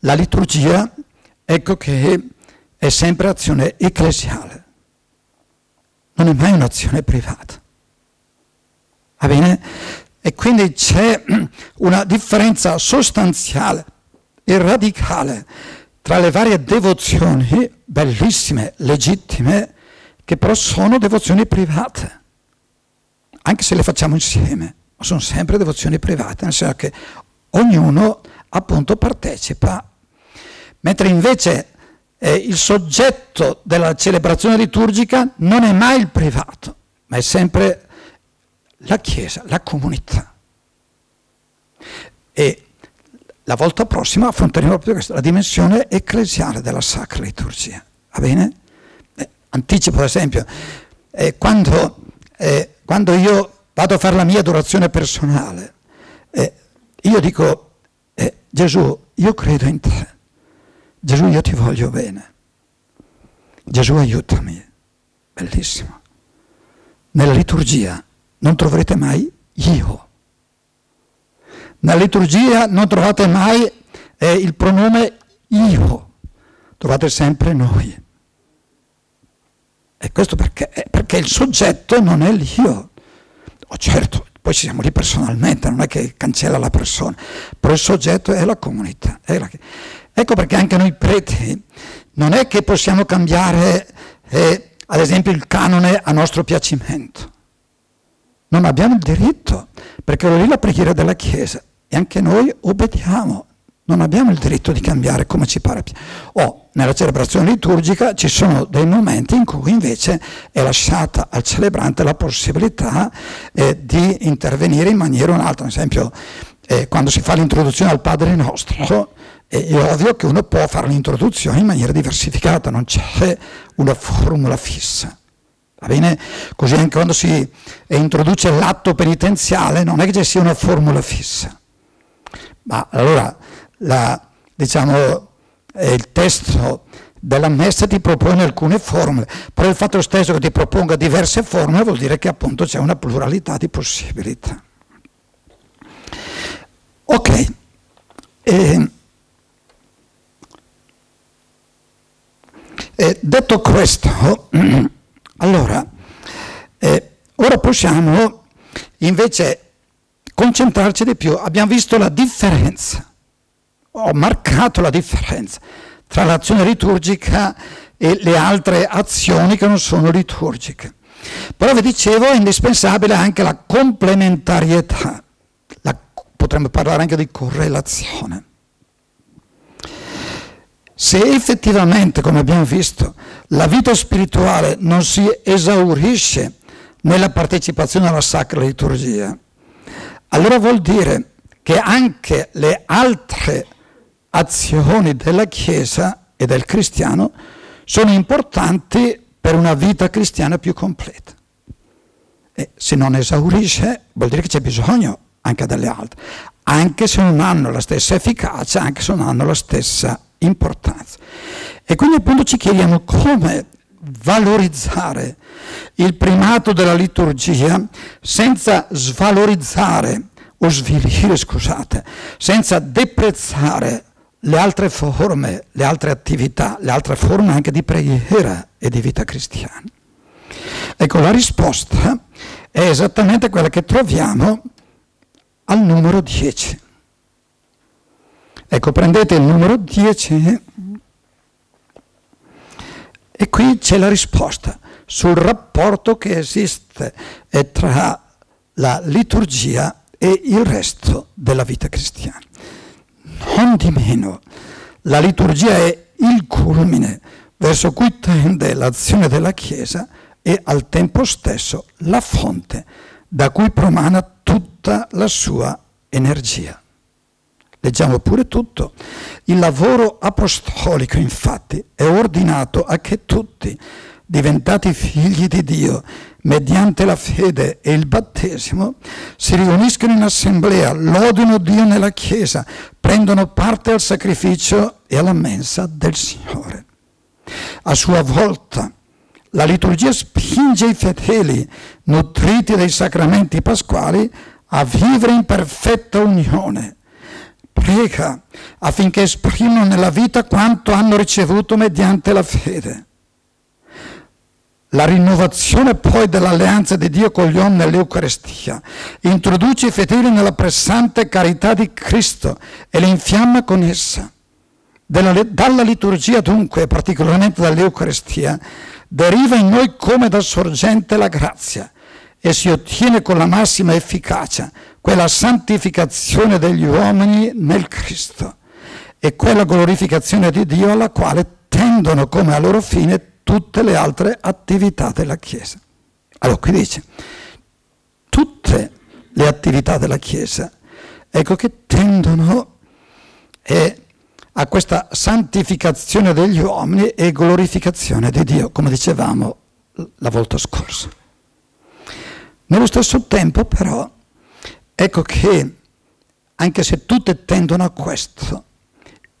la liturgia, ecco che è sempre azione ecclesiale, non è mai un'azione privata. Va bene? E quindi c'è una differenza sostanziale e radicale tra le varie devozioni, bellissime, legittime, che però sono devozioni private, anche se le facciamo insieme, ma sono sempre devozioni private, nel senso che ognuno appunto partecipa, mentre invece eh, il soggetto della celebrazione liturgica non è mai il privato, ma è sempre la Chiesa, la comunità. E la volta prossima affronteremo proprio questa, la dimensione ecclesiale della Sacra Liturgia. Va bene? Eh, anticipo, ad esempio, eh, quando, eh, quando, io vado a fare la mia adorazione personale, eh, io dico, eh, Gesù, io credo in te. Gesù, io ti voglio bene. Gesù, aiutami. Bellissimo. Nella liturgia non troverete mai io. Nella liturgia non trovate mai eh, il pronome io, trovate sempre noi. E questo perché? Eh, Perché il soggetto non è l'io. Oh, certo, poi ci siamo lì personalmente, non è che cancella la persona, però il soggetto è la comunità. è la- Ecco perché anche noi preti non è che possiamo cambiare, eh, ad esempio, il canone a nostro piacimento. Non abbiamo il diritto, perché è lì la preghiera della Chiesa e anche noi obbediamo. Non abbiamo il diritto di cambiare come ci pare. O nella celebrazione liturgica ci sono dei momenti in cui invece è lasciata al celebrante la possibilità eh, di intervenire in maniera o un'altra. Ad esempio, eh, quando si fa l'introduzione al Padre Nostro, eh, è ovvio che uno può fare l'introduzione in maniera diversificata, non c'è una formula fissa. Va bene? Così anche quando si introduce l'atto penitenziale non è che ci sia una formula fissa. Ma allora la, diciamo, eh, il testo della messa ti propone alcune formule, però il fatto stesso che ti proponga diverse formule vuol dire che appunto c'è una pluralità di possibilità. Ok. Eh, eh, detto questo, allora, eh, ora possiamo invece concentrarci di più. Abbiamo visto la differenza, ho marcato la differenza tra l'azione liturgica e le altre azioni che non sono liturgiche. Però vi dicevo è indispensabile anche la complementarietà, la, potremmo parlare anche di correlazione. Se effettivamente, come abbiamo visto, la vita spirituale non si esaurisce nella partecipazione alla sacra liturgia, allora vuol dire che anche le altre azioni della Chiesa e del cristiano sono importanti per una vita cristiana più completa. E se non esaurisce, vuol dire che c'è bisogno anche delle altre, anche se non hanno la stessa efficacia, anche se non hanno la stessa importanza. E quindi appunto ci chiediamo come valorizzare il primato della liturgia senza svalorizzare o svilire, scusate, senza deprezzare le altre forme, le altre attività, le altre forme anche di preghiera e di vita cristiana. Ecco, la risposta è esattamente quella che troviamo al numero 10. Ecco, prendete il numero 10 e qui c'è la risposta sul rapporto che esiste tra la liturgia e il resto della vita cristiana. Non di meno, la liturgia è il culmine verso cui tende l'azione della Chiesa e al tempo stesso la fonte da cui promana tutta la sua energia. Leggiamo pure tutto. Il lavoro apostolico, infatti, è ordinato a che tutti, diventati figli di Dio, mediante la fede e il battesimo, si riuniscono in assemblea, lodino Dio nella Chiesa, prendono parte al sacrificio e alla mensa del Signore. A sua volta, la liturgia spinge i fedeli, nutriti dai sacramenti pasquali, a vivere in perfetta unione. Prega affinché esprimano nella vita quanto hanno ricevuto mediante la fede. La rinnovazione poi dell'alleanza di Dio con gli uomini nell'Eucarestia introduce i fedeli nella pressante carità di Cristo e li infiamma con essa. Della, dalla liturgia dunque, particolarmente dall'Eucarestia, deriva in noi come da sorgente la grazia e si ottiene con la massima efficacia quella santificazione degli uomini nel Cristo e quella glorificazione di Dio alla quale tendono come a loro fine tutte le altre attività della Chiesa. Allora qui dice, tutte le attività della Chiesa, ecco che tendono eh, a questa santificazione degli uomini e glorificazione di Dio, come dicevamo la volta scorsa. Nello stesso tempo però, ecco che, anche se tutte tendono a questo,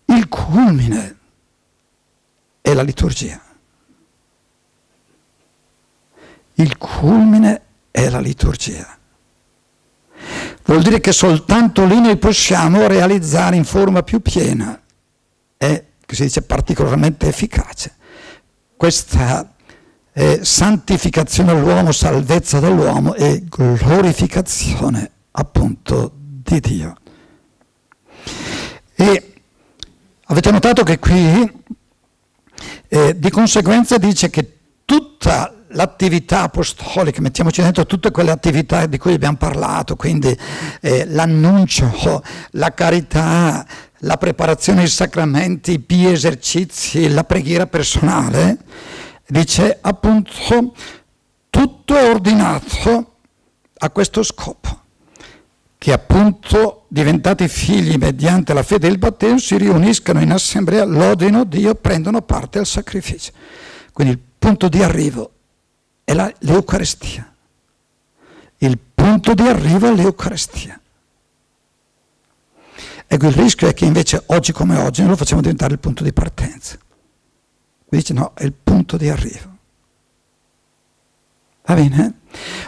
il culmine è la liturgia. Il culmine è la liturgia. Vuol dire che soltanto lì noi possiamo realizzare in forma più piena e, che si dice, particolarmente efficace, questa eh, santificazione dell'uomo, salvezza dell'uomo e glorificazione appunto di Dio. E avete notato che qui eh, di conseguenza dice che tutta l'attività apostolica, mettiamoci dentro tutte quelle attività di cui abbiamo parlato, quindi eh, l'annuncio, la carità, la preparazione ai sacramenti, i pii esercizi, la preghiera personale, dice appunto tutto è ordinato a questo scopo, che appunto diventati figli mediante la fede e il battesimo si riuniscano in assemblea, lodino Dio, prendono parte al sacrificio. Quindi il punto di arrivo è l'Eucarestia. Il punto di arrivo è l'Eucarestia. Ecco, il rischio è che invece oggi come oggi noi lo facciamo diventare il punto di partenza. Qui dice no, è il punto di arrivo. Va bene?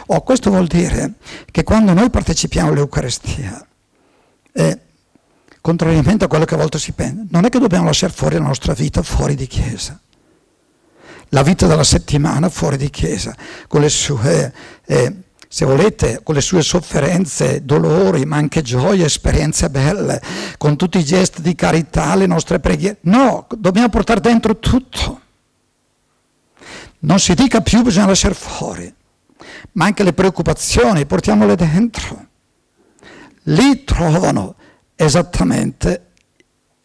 Oh, questo vuol dire che quando noi partecipiamo all'Eucarestia, eh, contrariamente a quello che a volte si pensa, non è che dobbiamo lasciare fuori la nostra vita fuori di chiesa. La vita della settimana fuori di chiesa, con le sue eh, se volete, con le sue sofferenze, dolori, ma anche gioie, esperienze belle, con tutti i gesti di carità, le nostre preghiere. No, dobbiamo portare dentro tutto. Non si dica più bisogna lasciare fuori, ma anche le preoccupazioni, portiamole dentro. Lì trovano esattamente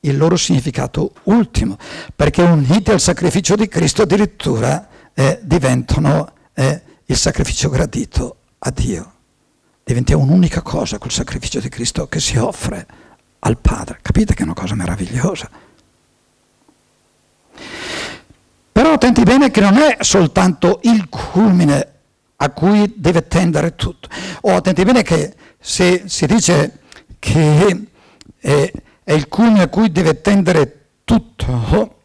il loro significato ultimo, perché uniti al sacrificio di Cristo addirittura eh, diventano eh, il sacrificio gradito a Dio. Diventiamo un'unica cosa col sacrificio di Cristo che si offre al Padre. Capite che è una cosa meravigliosa. Però attenti bene che non è soltanto il culmine a cui deve tendere tutto. O attenti bene che se si dice che è, è il culmine a cui deve tendere tutto,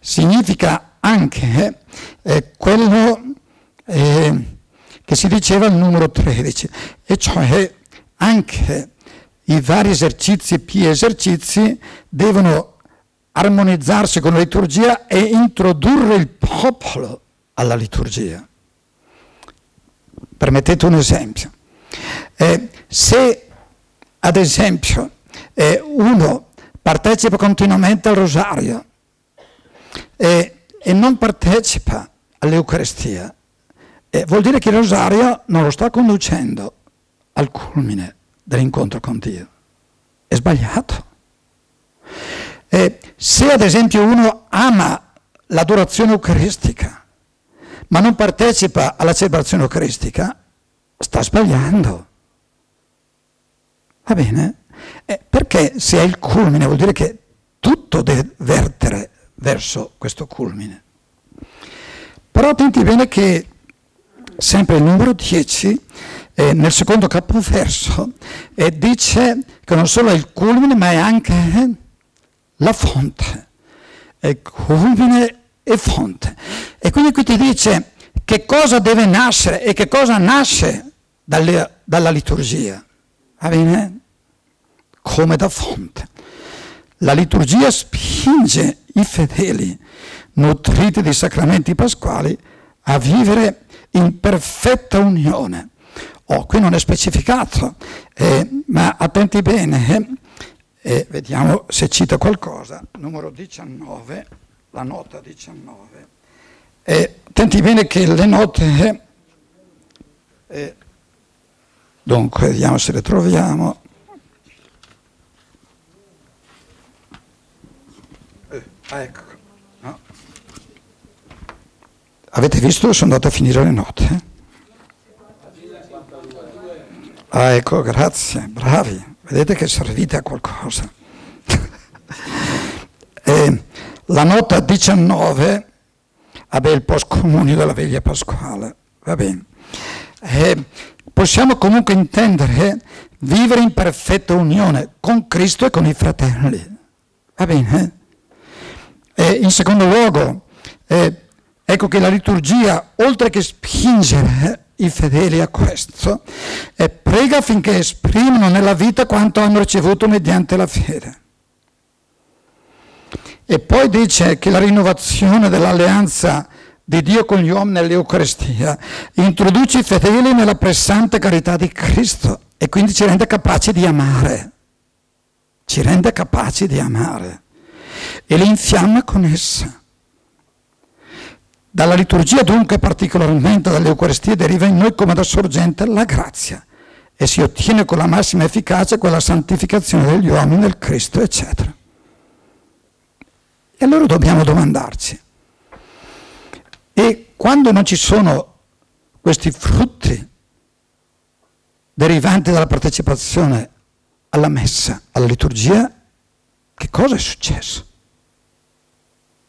significa anche eh, quello... Eh, che si diceva il numero 13, e cioè anche i vari esercizi più esercizi devono armonizzarsi con la liturgia e introdurre il popolo alla liturgia. Permettete un esempio. Eh, se ad esempio eh, uno partecipa continuamente al rosario eh, e non partecipa all'Eucarestia, eh, vuol dire che il rosario non lo sta conducendo al culmine dell'incontro con Dio. È sbagliato. Eh, se ad esempio uno ama l'adorazione eucaristica, ma non partecipa alla celebrazione eucaristica, sta sbagliando. Va bene? Eh, perché se è il culmine vuol dire che tutto deve vertere verso questo culmine. Però attenti bene che sempre il numero 10, eh, nel secondo capoverso, eh, dice che non solo è il culmine, ma è anche la fonte. È culmine e fonte. E quindi qui ti dice che cosa deve nascere e che cosa nasce dalle, dalla liturgia. Va bene? Come da fonte. La liturgia spinge i fedeli, nutriti di sacramenti pasquali, a vivere in perfetta unione. Oh, qui non è specificato, eh, ma attenti bene, eh, eh, vediamo se cita qualcosa. Numero 19, la nota 19. Eh, attenti bene che le note, eh, dunque, vediamo se le troviamo. Eh, ecco. Avete visto? Sono andato a finire le note. Ah, ecco, grazie, bravi. Vedete che servite a qualcosa. e la nota 19, vabbè, il post-comunio della veglia pasquale, va bene. E possiamo comunque intendere vivere in perfetta unione con Cristo e con i fratelli. Va bene? E in secondo luogo, eh, Ecco che la liturgia, oltre che spingere i fedeli a questo, eh, prega affinché esprimano nella vita quanto hanno ricevuto mediante la fede. E poi dice che la rinnovazione dell'alleanza di Dio con gli uomini nell'Eucaristia introduce i fedeli nella pressante carità di Cristo e quindi ci rende capaci di amare, ci rende capaci di amare e li infiamma con essa. Dalla liturgia dunque, particolarmente dall'Eucaristia, deriva in noi come da sorgente la grazia e si ottiene con la massima efficacia quella santificazione degli uomini nel Cristo, eccetera. Allora dobbiamo domandarci, e quando non ci sono questi frutti derivanti dalla partecipazione alla messa, alla liturgia, che cosa è successo?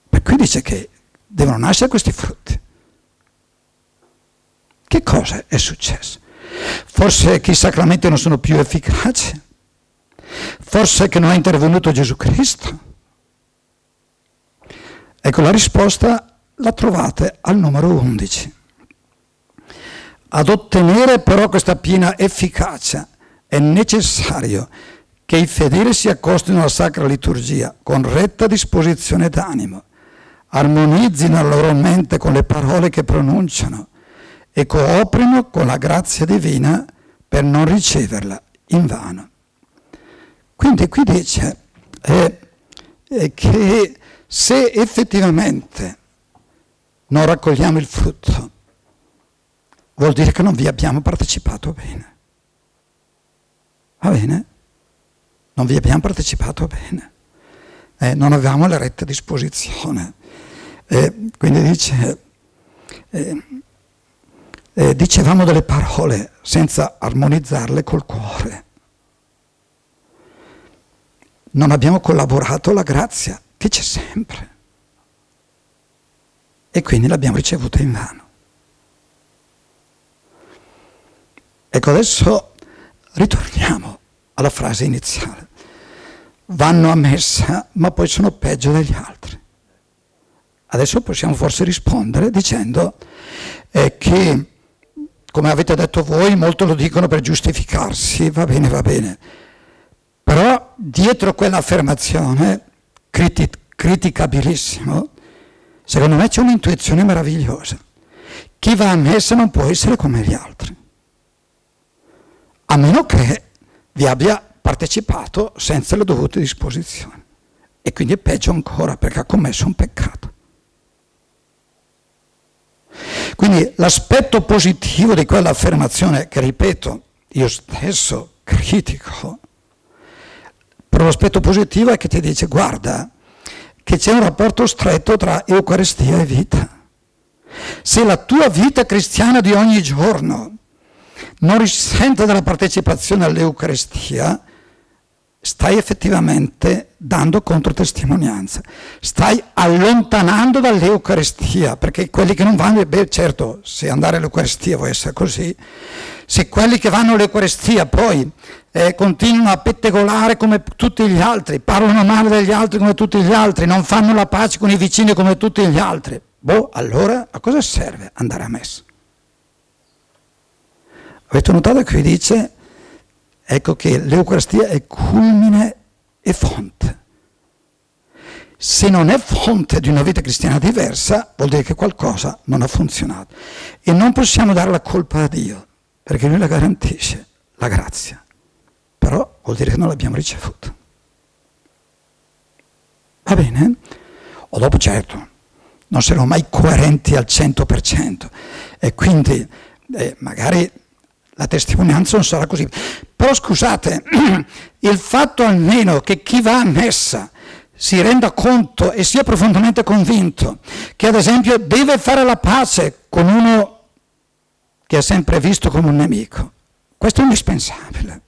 Per cui dice che devono nascere questi frutti. Che cosa è successo? Forse che i sacramenti non sono più efficaci? Forse che non è intervenuto Gesù Cristo? Ecco, la risposta la trovate al numero 11. Ad ottenere però questa piena efficacia è necessario che i fedeli si accostino alla sacra liturgia con retta disposizione d'animo, armonizzino la loro mente con le parole che pronunciano e cooperino con la grazia divina per non riceverla in vano. Quindi qui dice eh, eh, che se effettivamente non raccogliamo il frutto, vuol dire che non vi abbiamo partecipato bene. Va bene? Non vi abbiamo partecipato bene. Eh, non avevamo la retta disposizione. Eh, quindi dice, eh, eh dicevamo delle parole senza armonizzarle col cuore. Non abbiamo collaborato alla grazia, che c'è sempre e quindi l'abbiamo ricevuta in vano. Ecco, adesso ritorniamo alla frase iniziale. Vanno a messa, ma poi sono peggio degli altri. Adesso possiamo forse rispondere dicendo eh, che, come avete detto voi, molto lo dicono per giustificarsi, va bene, va bene. Però dietro quell'affermazione, criti- criticabilissimo, Secondo me c'è un'intuizione meravigliosa. Chi va a messa non può essere come gli altri, a meno che vi abbia partecipato senza le dovute disposizioni. E quindi è peggio ancora perché ha commesso un peccato. Quindi l'aspetto positivo di quell'affermazione, che ripeto, io stesso critico, però l'aspetto positivo è che ti dice guarda, che c'è un rapporto stretto tra Eucaristia e vita. Se la tua vita cristiana di ogni giorno non risente della partecipazione all'Eucaristia, stai effettivamente dando controtestimonianza, stai allontanando dall'Eucaristia, perché quelli che non vanno, beh certo, se andare all'Eucaristia vuoi essere così, se quelli che vanno all'Eucaristia poi eh, continuano a pettegolare come tutti gli altri, parlano male degli altri come tutti gli altri, non fanno la pace con i vicini come tutti gli altri, boh, allora a cosa serve andare a messa? Avete notato che qui dice, ecco che l'Eucaristia è culmine e fonte. Se non è fonte di una vita cristiana diversa, vuol dire che qualcosa non ha funzionato. E non possiamo dare la colpa a Dio perché lui la garantisce, la grazia, però vuol dire che non l'abbiamo ricevuta. Va bene? O dopo certo, non saremo mai coerenti al 100% e quindi eh, magari la testimonianza non sarà così. Però scusate, il fatto almeno che chi va a messa si renda conto e sia profondamente convinto che ad esempio deve fare la pace con uno che è sempre visto come un nemico. Questo è indispensabile.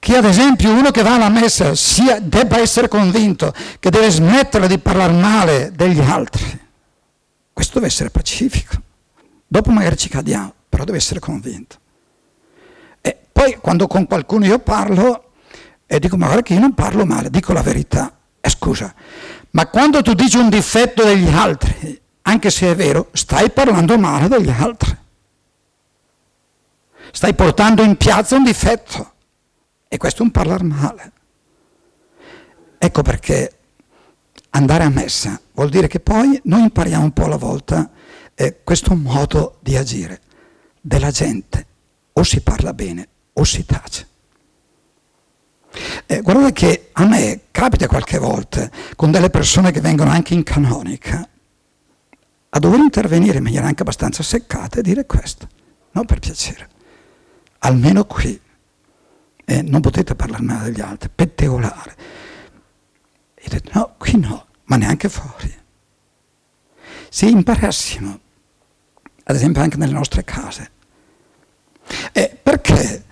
Che ad esempio uno che va alla messa sia, debba essere convinto che deve smettere di parlare male degli altri. Questo deve essere pacifico. Dopo magari ci cadiamo, però deve essere convinto. E poi quando con qualcuno io parlo e dico magari che io non parlo male, dico la verità. E scusa, ma quando tu dici un difetto degli altri, anche se è vero, stai parlando male degli altri stai portando in piazza un difetto e questo è un parlare male. Ecco perché andare a messa vuol dire che poi noi impariamo un po' alla volta eh, questo modo di agire della gente. O si parla bene o si tace. Eh, guardate che a me capita qualche volta con delle persone che vengono anche in canonica a dover intervenire in maniera anche abbastanza seccata e dire questo, no per piacere, almeno qui eh, non potete parlare male degli altri, pettegolare. E detto no, qui no, ma neanche fuori. Se imparassimo, ad esempio anche nelle nostre case, eh, perché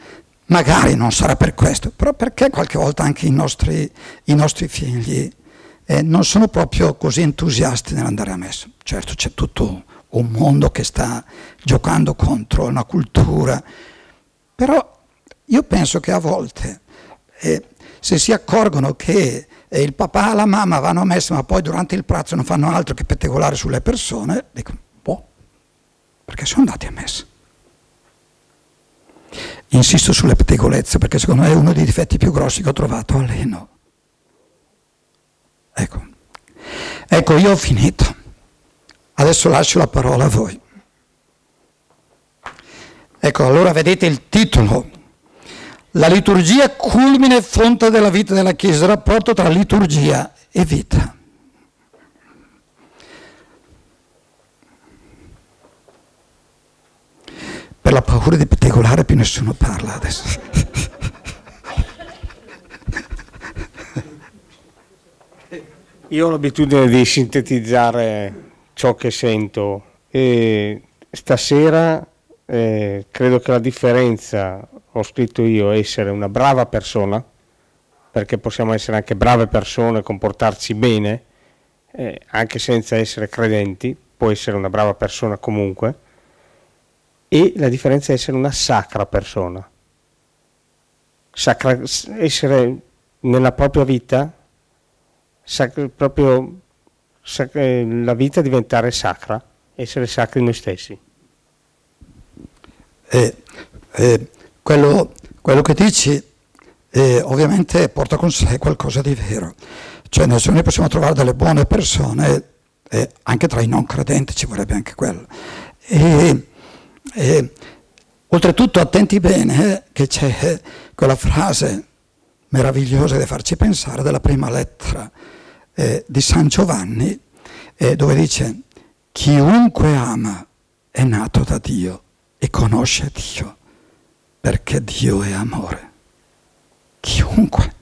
magari non sarà per questo, però perché qualche volta anche i nostri, i nostri figli eh, non sono proprio così entusiasti nell'andare a messa? Certo c'è tutto un mondo che sta giocando contro una cultura, però io penso che a volte eh, se si accorgono che eh, il papà e la mamma vanno a messa ma poi durante il pranzo non fanno altro che pettegolare sulle persone, boh, perché sono andati a messa? Insisto sulle pettegolezze perché secondo me è uno dei difetti più grossi che ho trovato a Leno. Ecco. ecco, io ho finito. Adesso lascio la parola a voi. Ecco, allora vedete il titolo. La liturgia culmine e fonte della vita della Chiesa, il rapporto tra liturgia e vita. Per la paura di pettegolare più nessuno parla adesso. Io ho l'abitudine di sintetizzare ciò che sento e stasera eh, credo che la differenza, ho scritto io, essere una brava persona, perché possiamo essere anche brave persone, comportarci bene, eh, anche senza essere credenti, può essere una brava persona comunque, e la differenza è essere una sacra persona, Sacra, essere nella propria vita sac- proprio sac- eh, la vita diventare sacra, essere sacri noi stessi. Eh, eh, quello, quello, che dici eh, ovviamente porta con sé qualcosa di vero, cioè noi possiamo trovare delle buone persone, eh, anche tra i non credenti ci vorrebbe anche quello. E, e, oltretutto attenti bene che c'è quella frase meravigliosa di farci pensare della prima lettera eh, di San Giovanni, eh, dove dice chiunque ama è nato da Dio e conosce Dio, perché Dio è amore. Chiunque,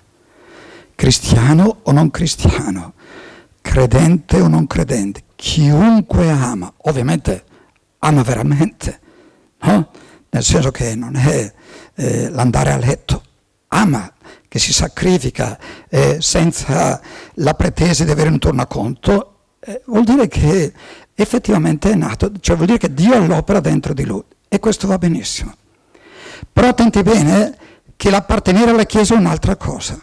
cristiano o non cristiano, credente o non credente, chiunque ama, ovviamente ama veramente, no? nel senso che non è eh, l'andare a letto, ama che si sacrifica eh, senza la pretesa di avere un tornaconto, eh, vuol dire che effettivamente è nato, cioè vuol dire che Dio è l'opera dentro di lui e questo va benissimo. Però attenti bene che l'appartenere alla Chiesa è un'altra cosa.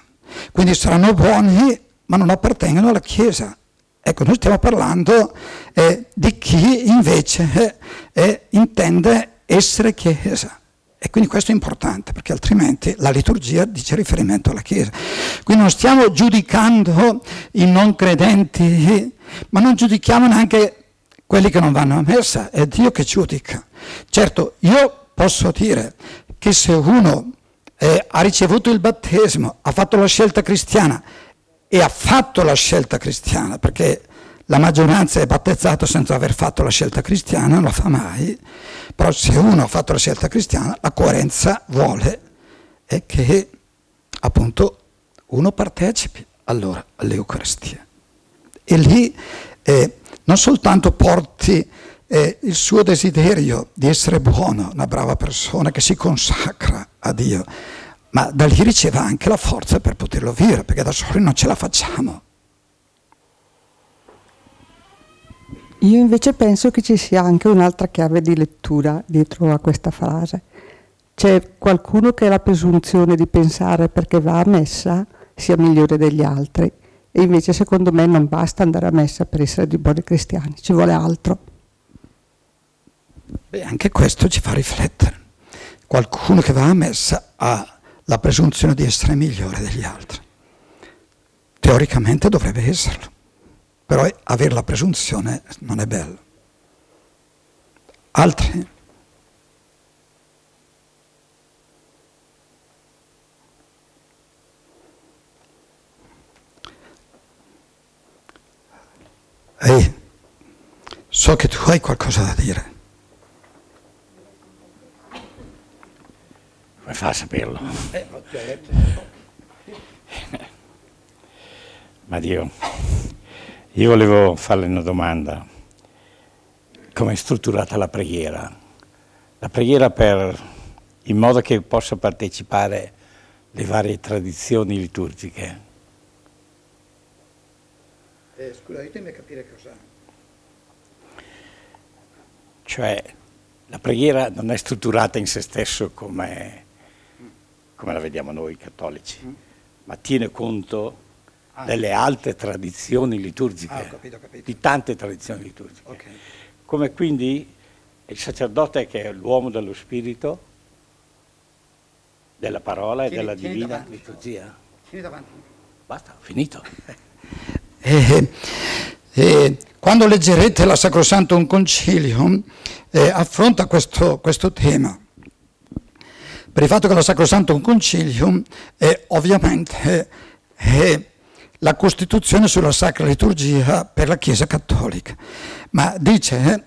Quindi saranno buoni ma non appartengono alla Chiesa. Ecco, noi stiamo parlando eh, di chi invece eh, intende essere Chiesa. E quindi questo è importante perché altrimenti la liturgia dice riferimento alla Chiesa. Quindi non stiamo giudicando i non credenti, ma non giudichiamo neanche quelli che non vanno a messa, è Dio che giudica. Certo, io posso dire che se uno eh, ha ricevuto il battesimo, ha fatto la scelta cristiana e ha fatto la scelta cristiana, perché la maggioranza è battezzato senza aver fatto la scelta cristiana, non la fa mai, però se uno ha fatto la scelta cristiana, la coerenza vuole che appunto uno partecipi allora all'Eucaristia. E lì eh, non soltanto porti eh, il suo desiderio di essere buono, una brava persona che si consacra a Dio, ma da lì riceva anche la forza per poterlo vivere, perché da soli non ce la facciamo. Io invece penso che ci sia anche un'altra chiave di lettura dietro a questa frase. C'è qualcuno che ha la presunzione di pensare perché va a messa sia migliore degli altri e invece secondo me non basta andare a messa per essere di buoni cristiani, ci vuole altro. Beh, anche questo ci fa riflettere. Qualcuno che va a messa ha la presunzione di essere migliore degli altri. Teoricamente dovrebbe esserlo. Però avere la presunzione non è bello. Altri? Ehi, so che tu hai qualcosa da dire. Come fa a saperlo? Ma Dio, io volevo farle una domanda. Come è strutturata la preghiera? La preghiera per, in modo che possa partecipare le varie tradizioni liturgiche. Eh, scusa, aiutami a capire cosa. Cioè, la preghiera non è strutturata in se stesso come, come la vediamo noi cattolici, Mm. ma tiene conto. Delle altre tradizioni liturgiche, Ah, ho capito, ho capito. di tante tradizioni liturgiche. Ok. Come quindi il sacerdote che è l'uomo dello spirito, della parola e Tieni- della tieni divina davanti. liturgia. Tieni davanti. Basta, ho finito. Eh, eh, quando leggerete la Sacrosantum Concilium eh, affronta questo, questo tema per il fatto che la Sacrosantum Concilium è ovviamente è la Costituzione sulla Sacra Liturgia per la Chiesa Cattolica, ma dice eh,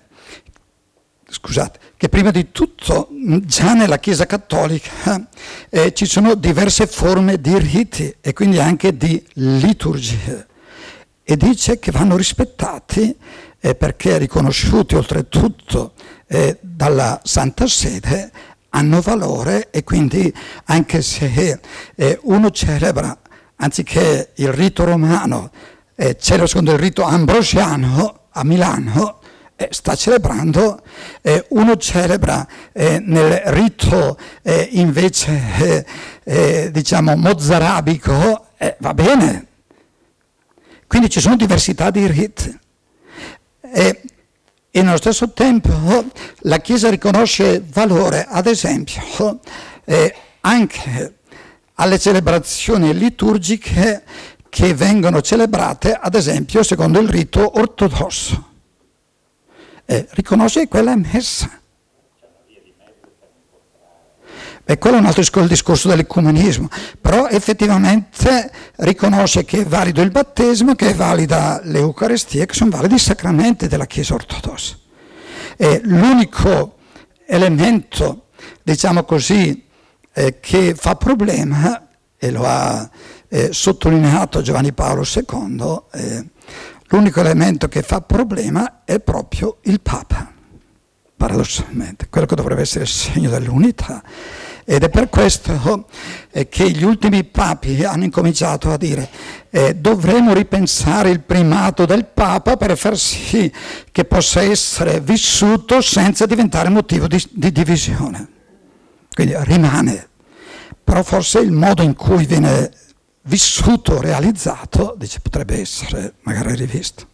scusate, che prima di tutto già nella Chiesa Cattolica eh, ci sono diverse forme di riti e quindi anche di liturgie. E dice che vanno rispettati eh, perché riconosciuti oltretutto eh, dalla Santa Sede hanno valore e quindi anche se eh, uno celebra anziché il rito romano eh, celebra secondo il rito ambrosiano a Milano eh, sta celebrando, eh, uno celebra eh, nel rito eh, invece eh, eh, diciamo mozzarabico, va bene. Quindi ci sono diversità di riti. E, nello stesso tempo la Chiesa riconosce valore, ad esempio, anche alle celebrazioni liturgiche che vengono celebrate, ad esempio, secondo il rito ortodosso eh, riconosce quella è messa. E quello è un altro discorso, il discorso dell'ecumenismo, però effettivamente riconosce che è valido il battesimo, che è valida l'Eucaristia, che sono validi i sacramenti della Chiesa ortodossa. L'unico elemento, diciamo così, eh, che fa problema, e lo ha eh, sottolineato Giovanni Paolo II, eh, l'unico elemento che fa problema è proprio il Papa, paradossalmente, quello che dovrebbe essere il segno dell'unità. Ed è per questo eh, che gli ultimi papi hanno incominciato a dire eh, dovremmo ripensare il primato del Papa per far sì che possa essere vissuto senza diventare motivo di, di divisione. Quindi rimane, però forse il modo in cui viene vissuto, realizzato, dice, potrebbe essere magari rivisto.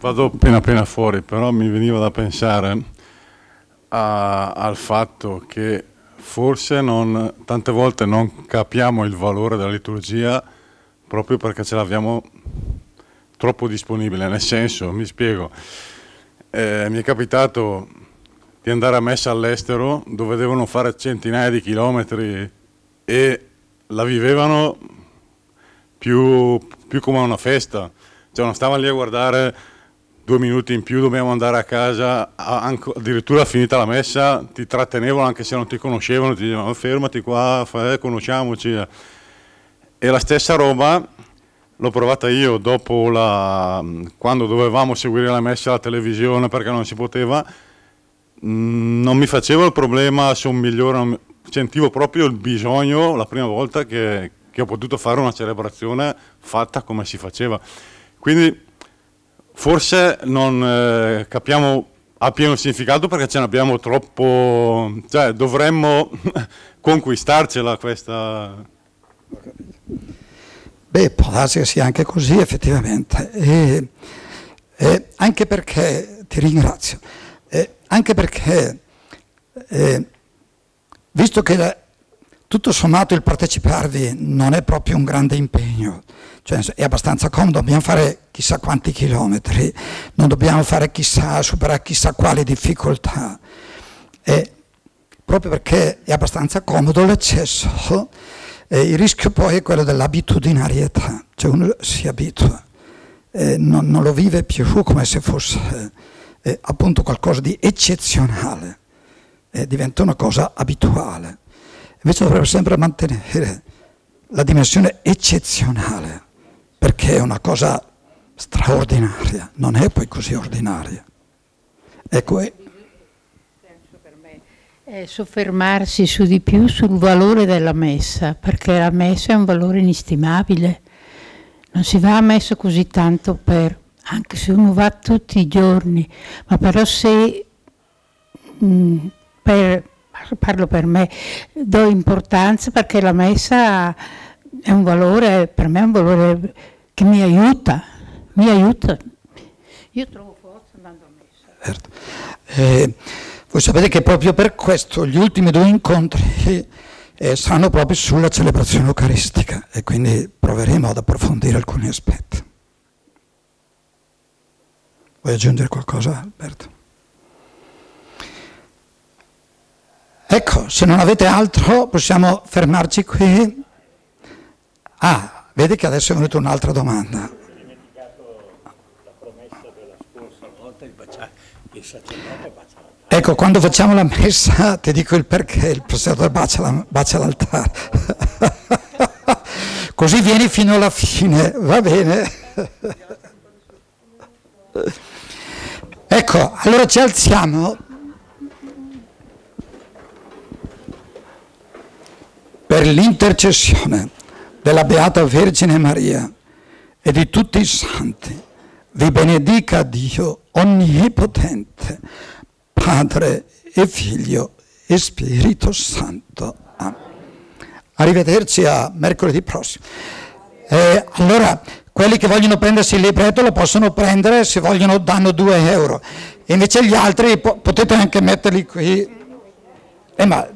Vado appena appena fuori, però mi veniva da pensare a- al fatto che forse non, tante volte non capiamo il valore della liturgia proprio perché ce l'abbiamo troppo disponibile, nel senso, mi spiego, eh, mi è capitato di andare a messa all'estero dove devono fare centinaia di chilometri e la vivevano più, più come una festa, cioè non stavano lì a guardare due minuti in più, dobbiamo andare a casa, addirittura finita la messa ti trattenevano anche se non ti conoscevano, ti dicevano fermati qua, fai, conosciamoci. eh." E la stessa roba l'ho provata io dopo la, quando dovevamo seguire la messa alla televisione perché non si poteva, Mm, non mi facevo il problema se un migliore, sentivo proprio il bisogno la prima volta che, che ho potuto fare una celebrazione fatta come si faceva. Quindi forse non eh, capiamo a pieno significato perché ce n'abbiamo troppo, cioè dovremmo conquistarcela questa... Beh, può darsi che sia anche così effettivamente, e, e anche perché, ti ringrazio, anche perché, visto che la- tu tutto sommato il parteciparvi non è proprio un grande impegno, cioè è abbastanza comodo, dobbiamo fare chissà quanti chilometri, non dobbiamo fare chissà, superare chissà quali difficoltà. E proprio perché è abbastanza comodo l'accesso, eh, il rischio poi è quello dell'abitudinarietà, cioè uno si abitua, eh, non, non, lo vive più come se fosse eh, appunto qualcosa di eccezionale, diventa una cosa abituale. Invece dovrebbe sempre mantenere la dimensione eccezionale, perché è una cosa straordinaria, non è poi così ordinaria. Ecco, è soffermarsi su di più sul valore della messa, perché la messa è un valore inestimabile. Non si va a messa così tanto per, anche se uno va tutti i giorni, ma però se mm, per parlo per me, do importanza perché la messa è un valore, per me è un valore che mi aiuta, mi aiuta. Io trovo forza andando a messa. Certo. Eh, voi sapete che proprio per questo gli ultimi due incontri eh, saranno proprio sulla celebrazione eucaristica e quindi proveremo ad approfondire alcuni aspetti. Vuoi aggiungere qualcosa Alberto? Ecco, se non avete altro possiamo fermarci qui. Ah, vedi che adesso è venuta un'altra domanda. Ecco, quando facciamo la messa ti dico il perché il sacerdote bacia, bacia l'altare. Così vieni fino alla fine, va bene? ecco, allora ci alziamo. per l'intercessione della Beata Vergine Maria e di tutti i santi, vi benedica Dio Onnipotente, Padre e Figlio e Spirito Santo. Arrivederci a mercoledì prossimo. Eh, allora, quelli che vogliono prendersi il libretto lo possono prendere, se vogliono danno 2 euro. Invece gli altri po- potete anche metterli qui. Eh, ma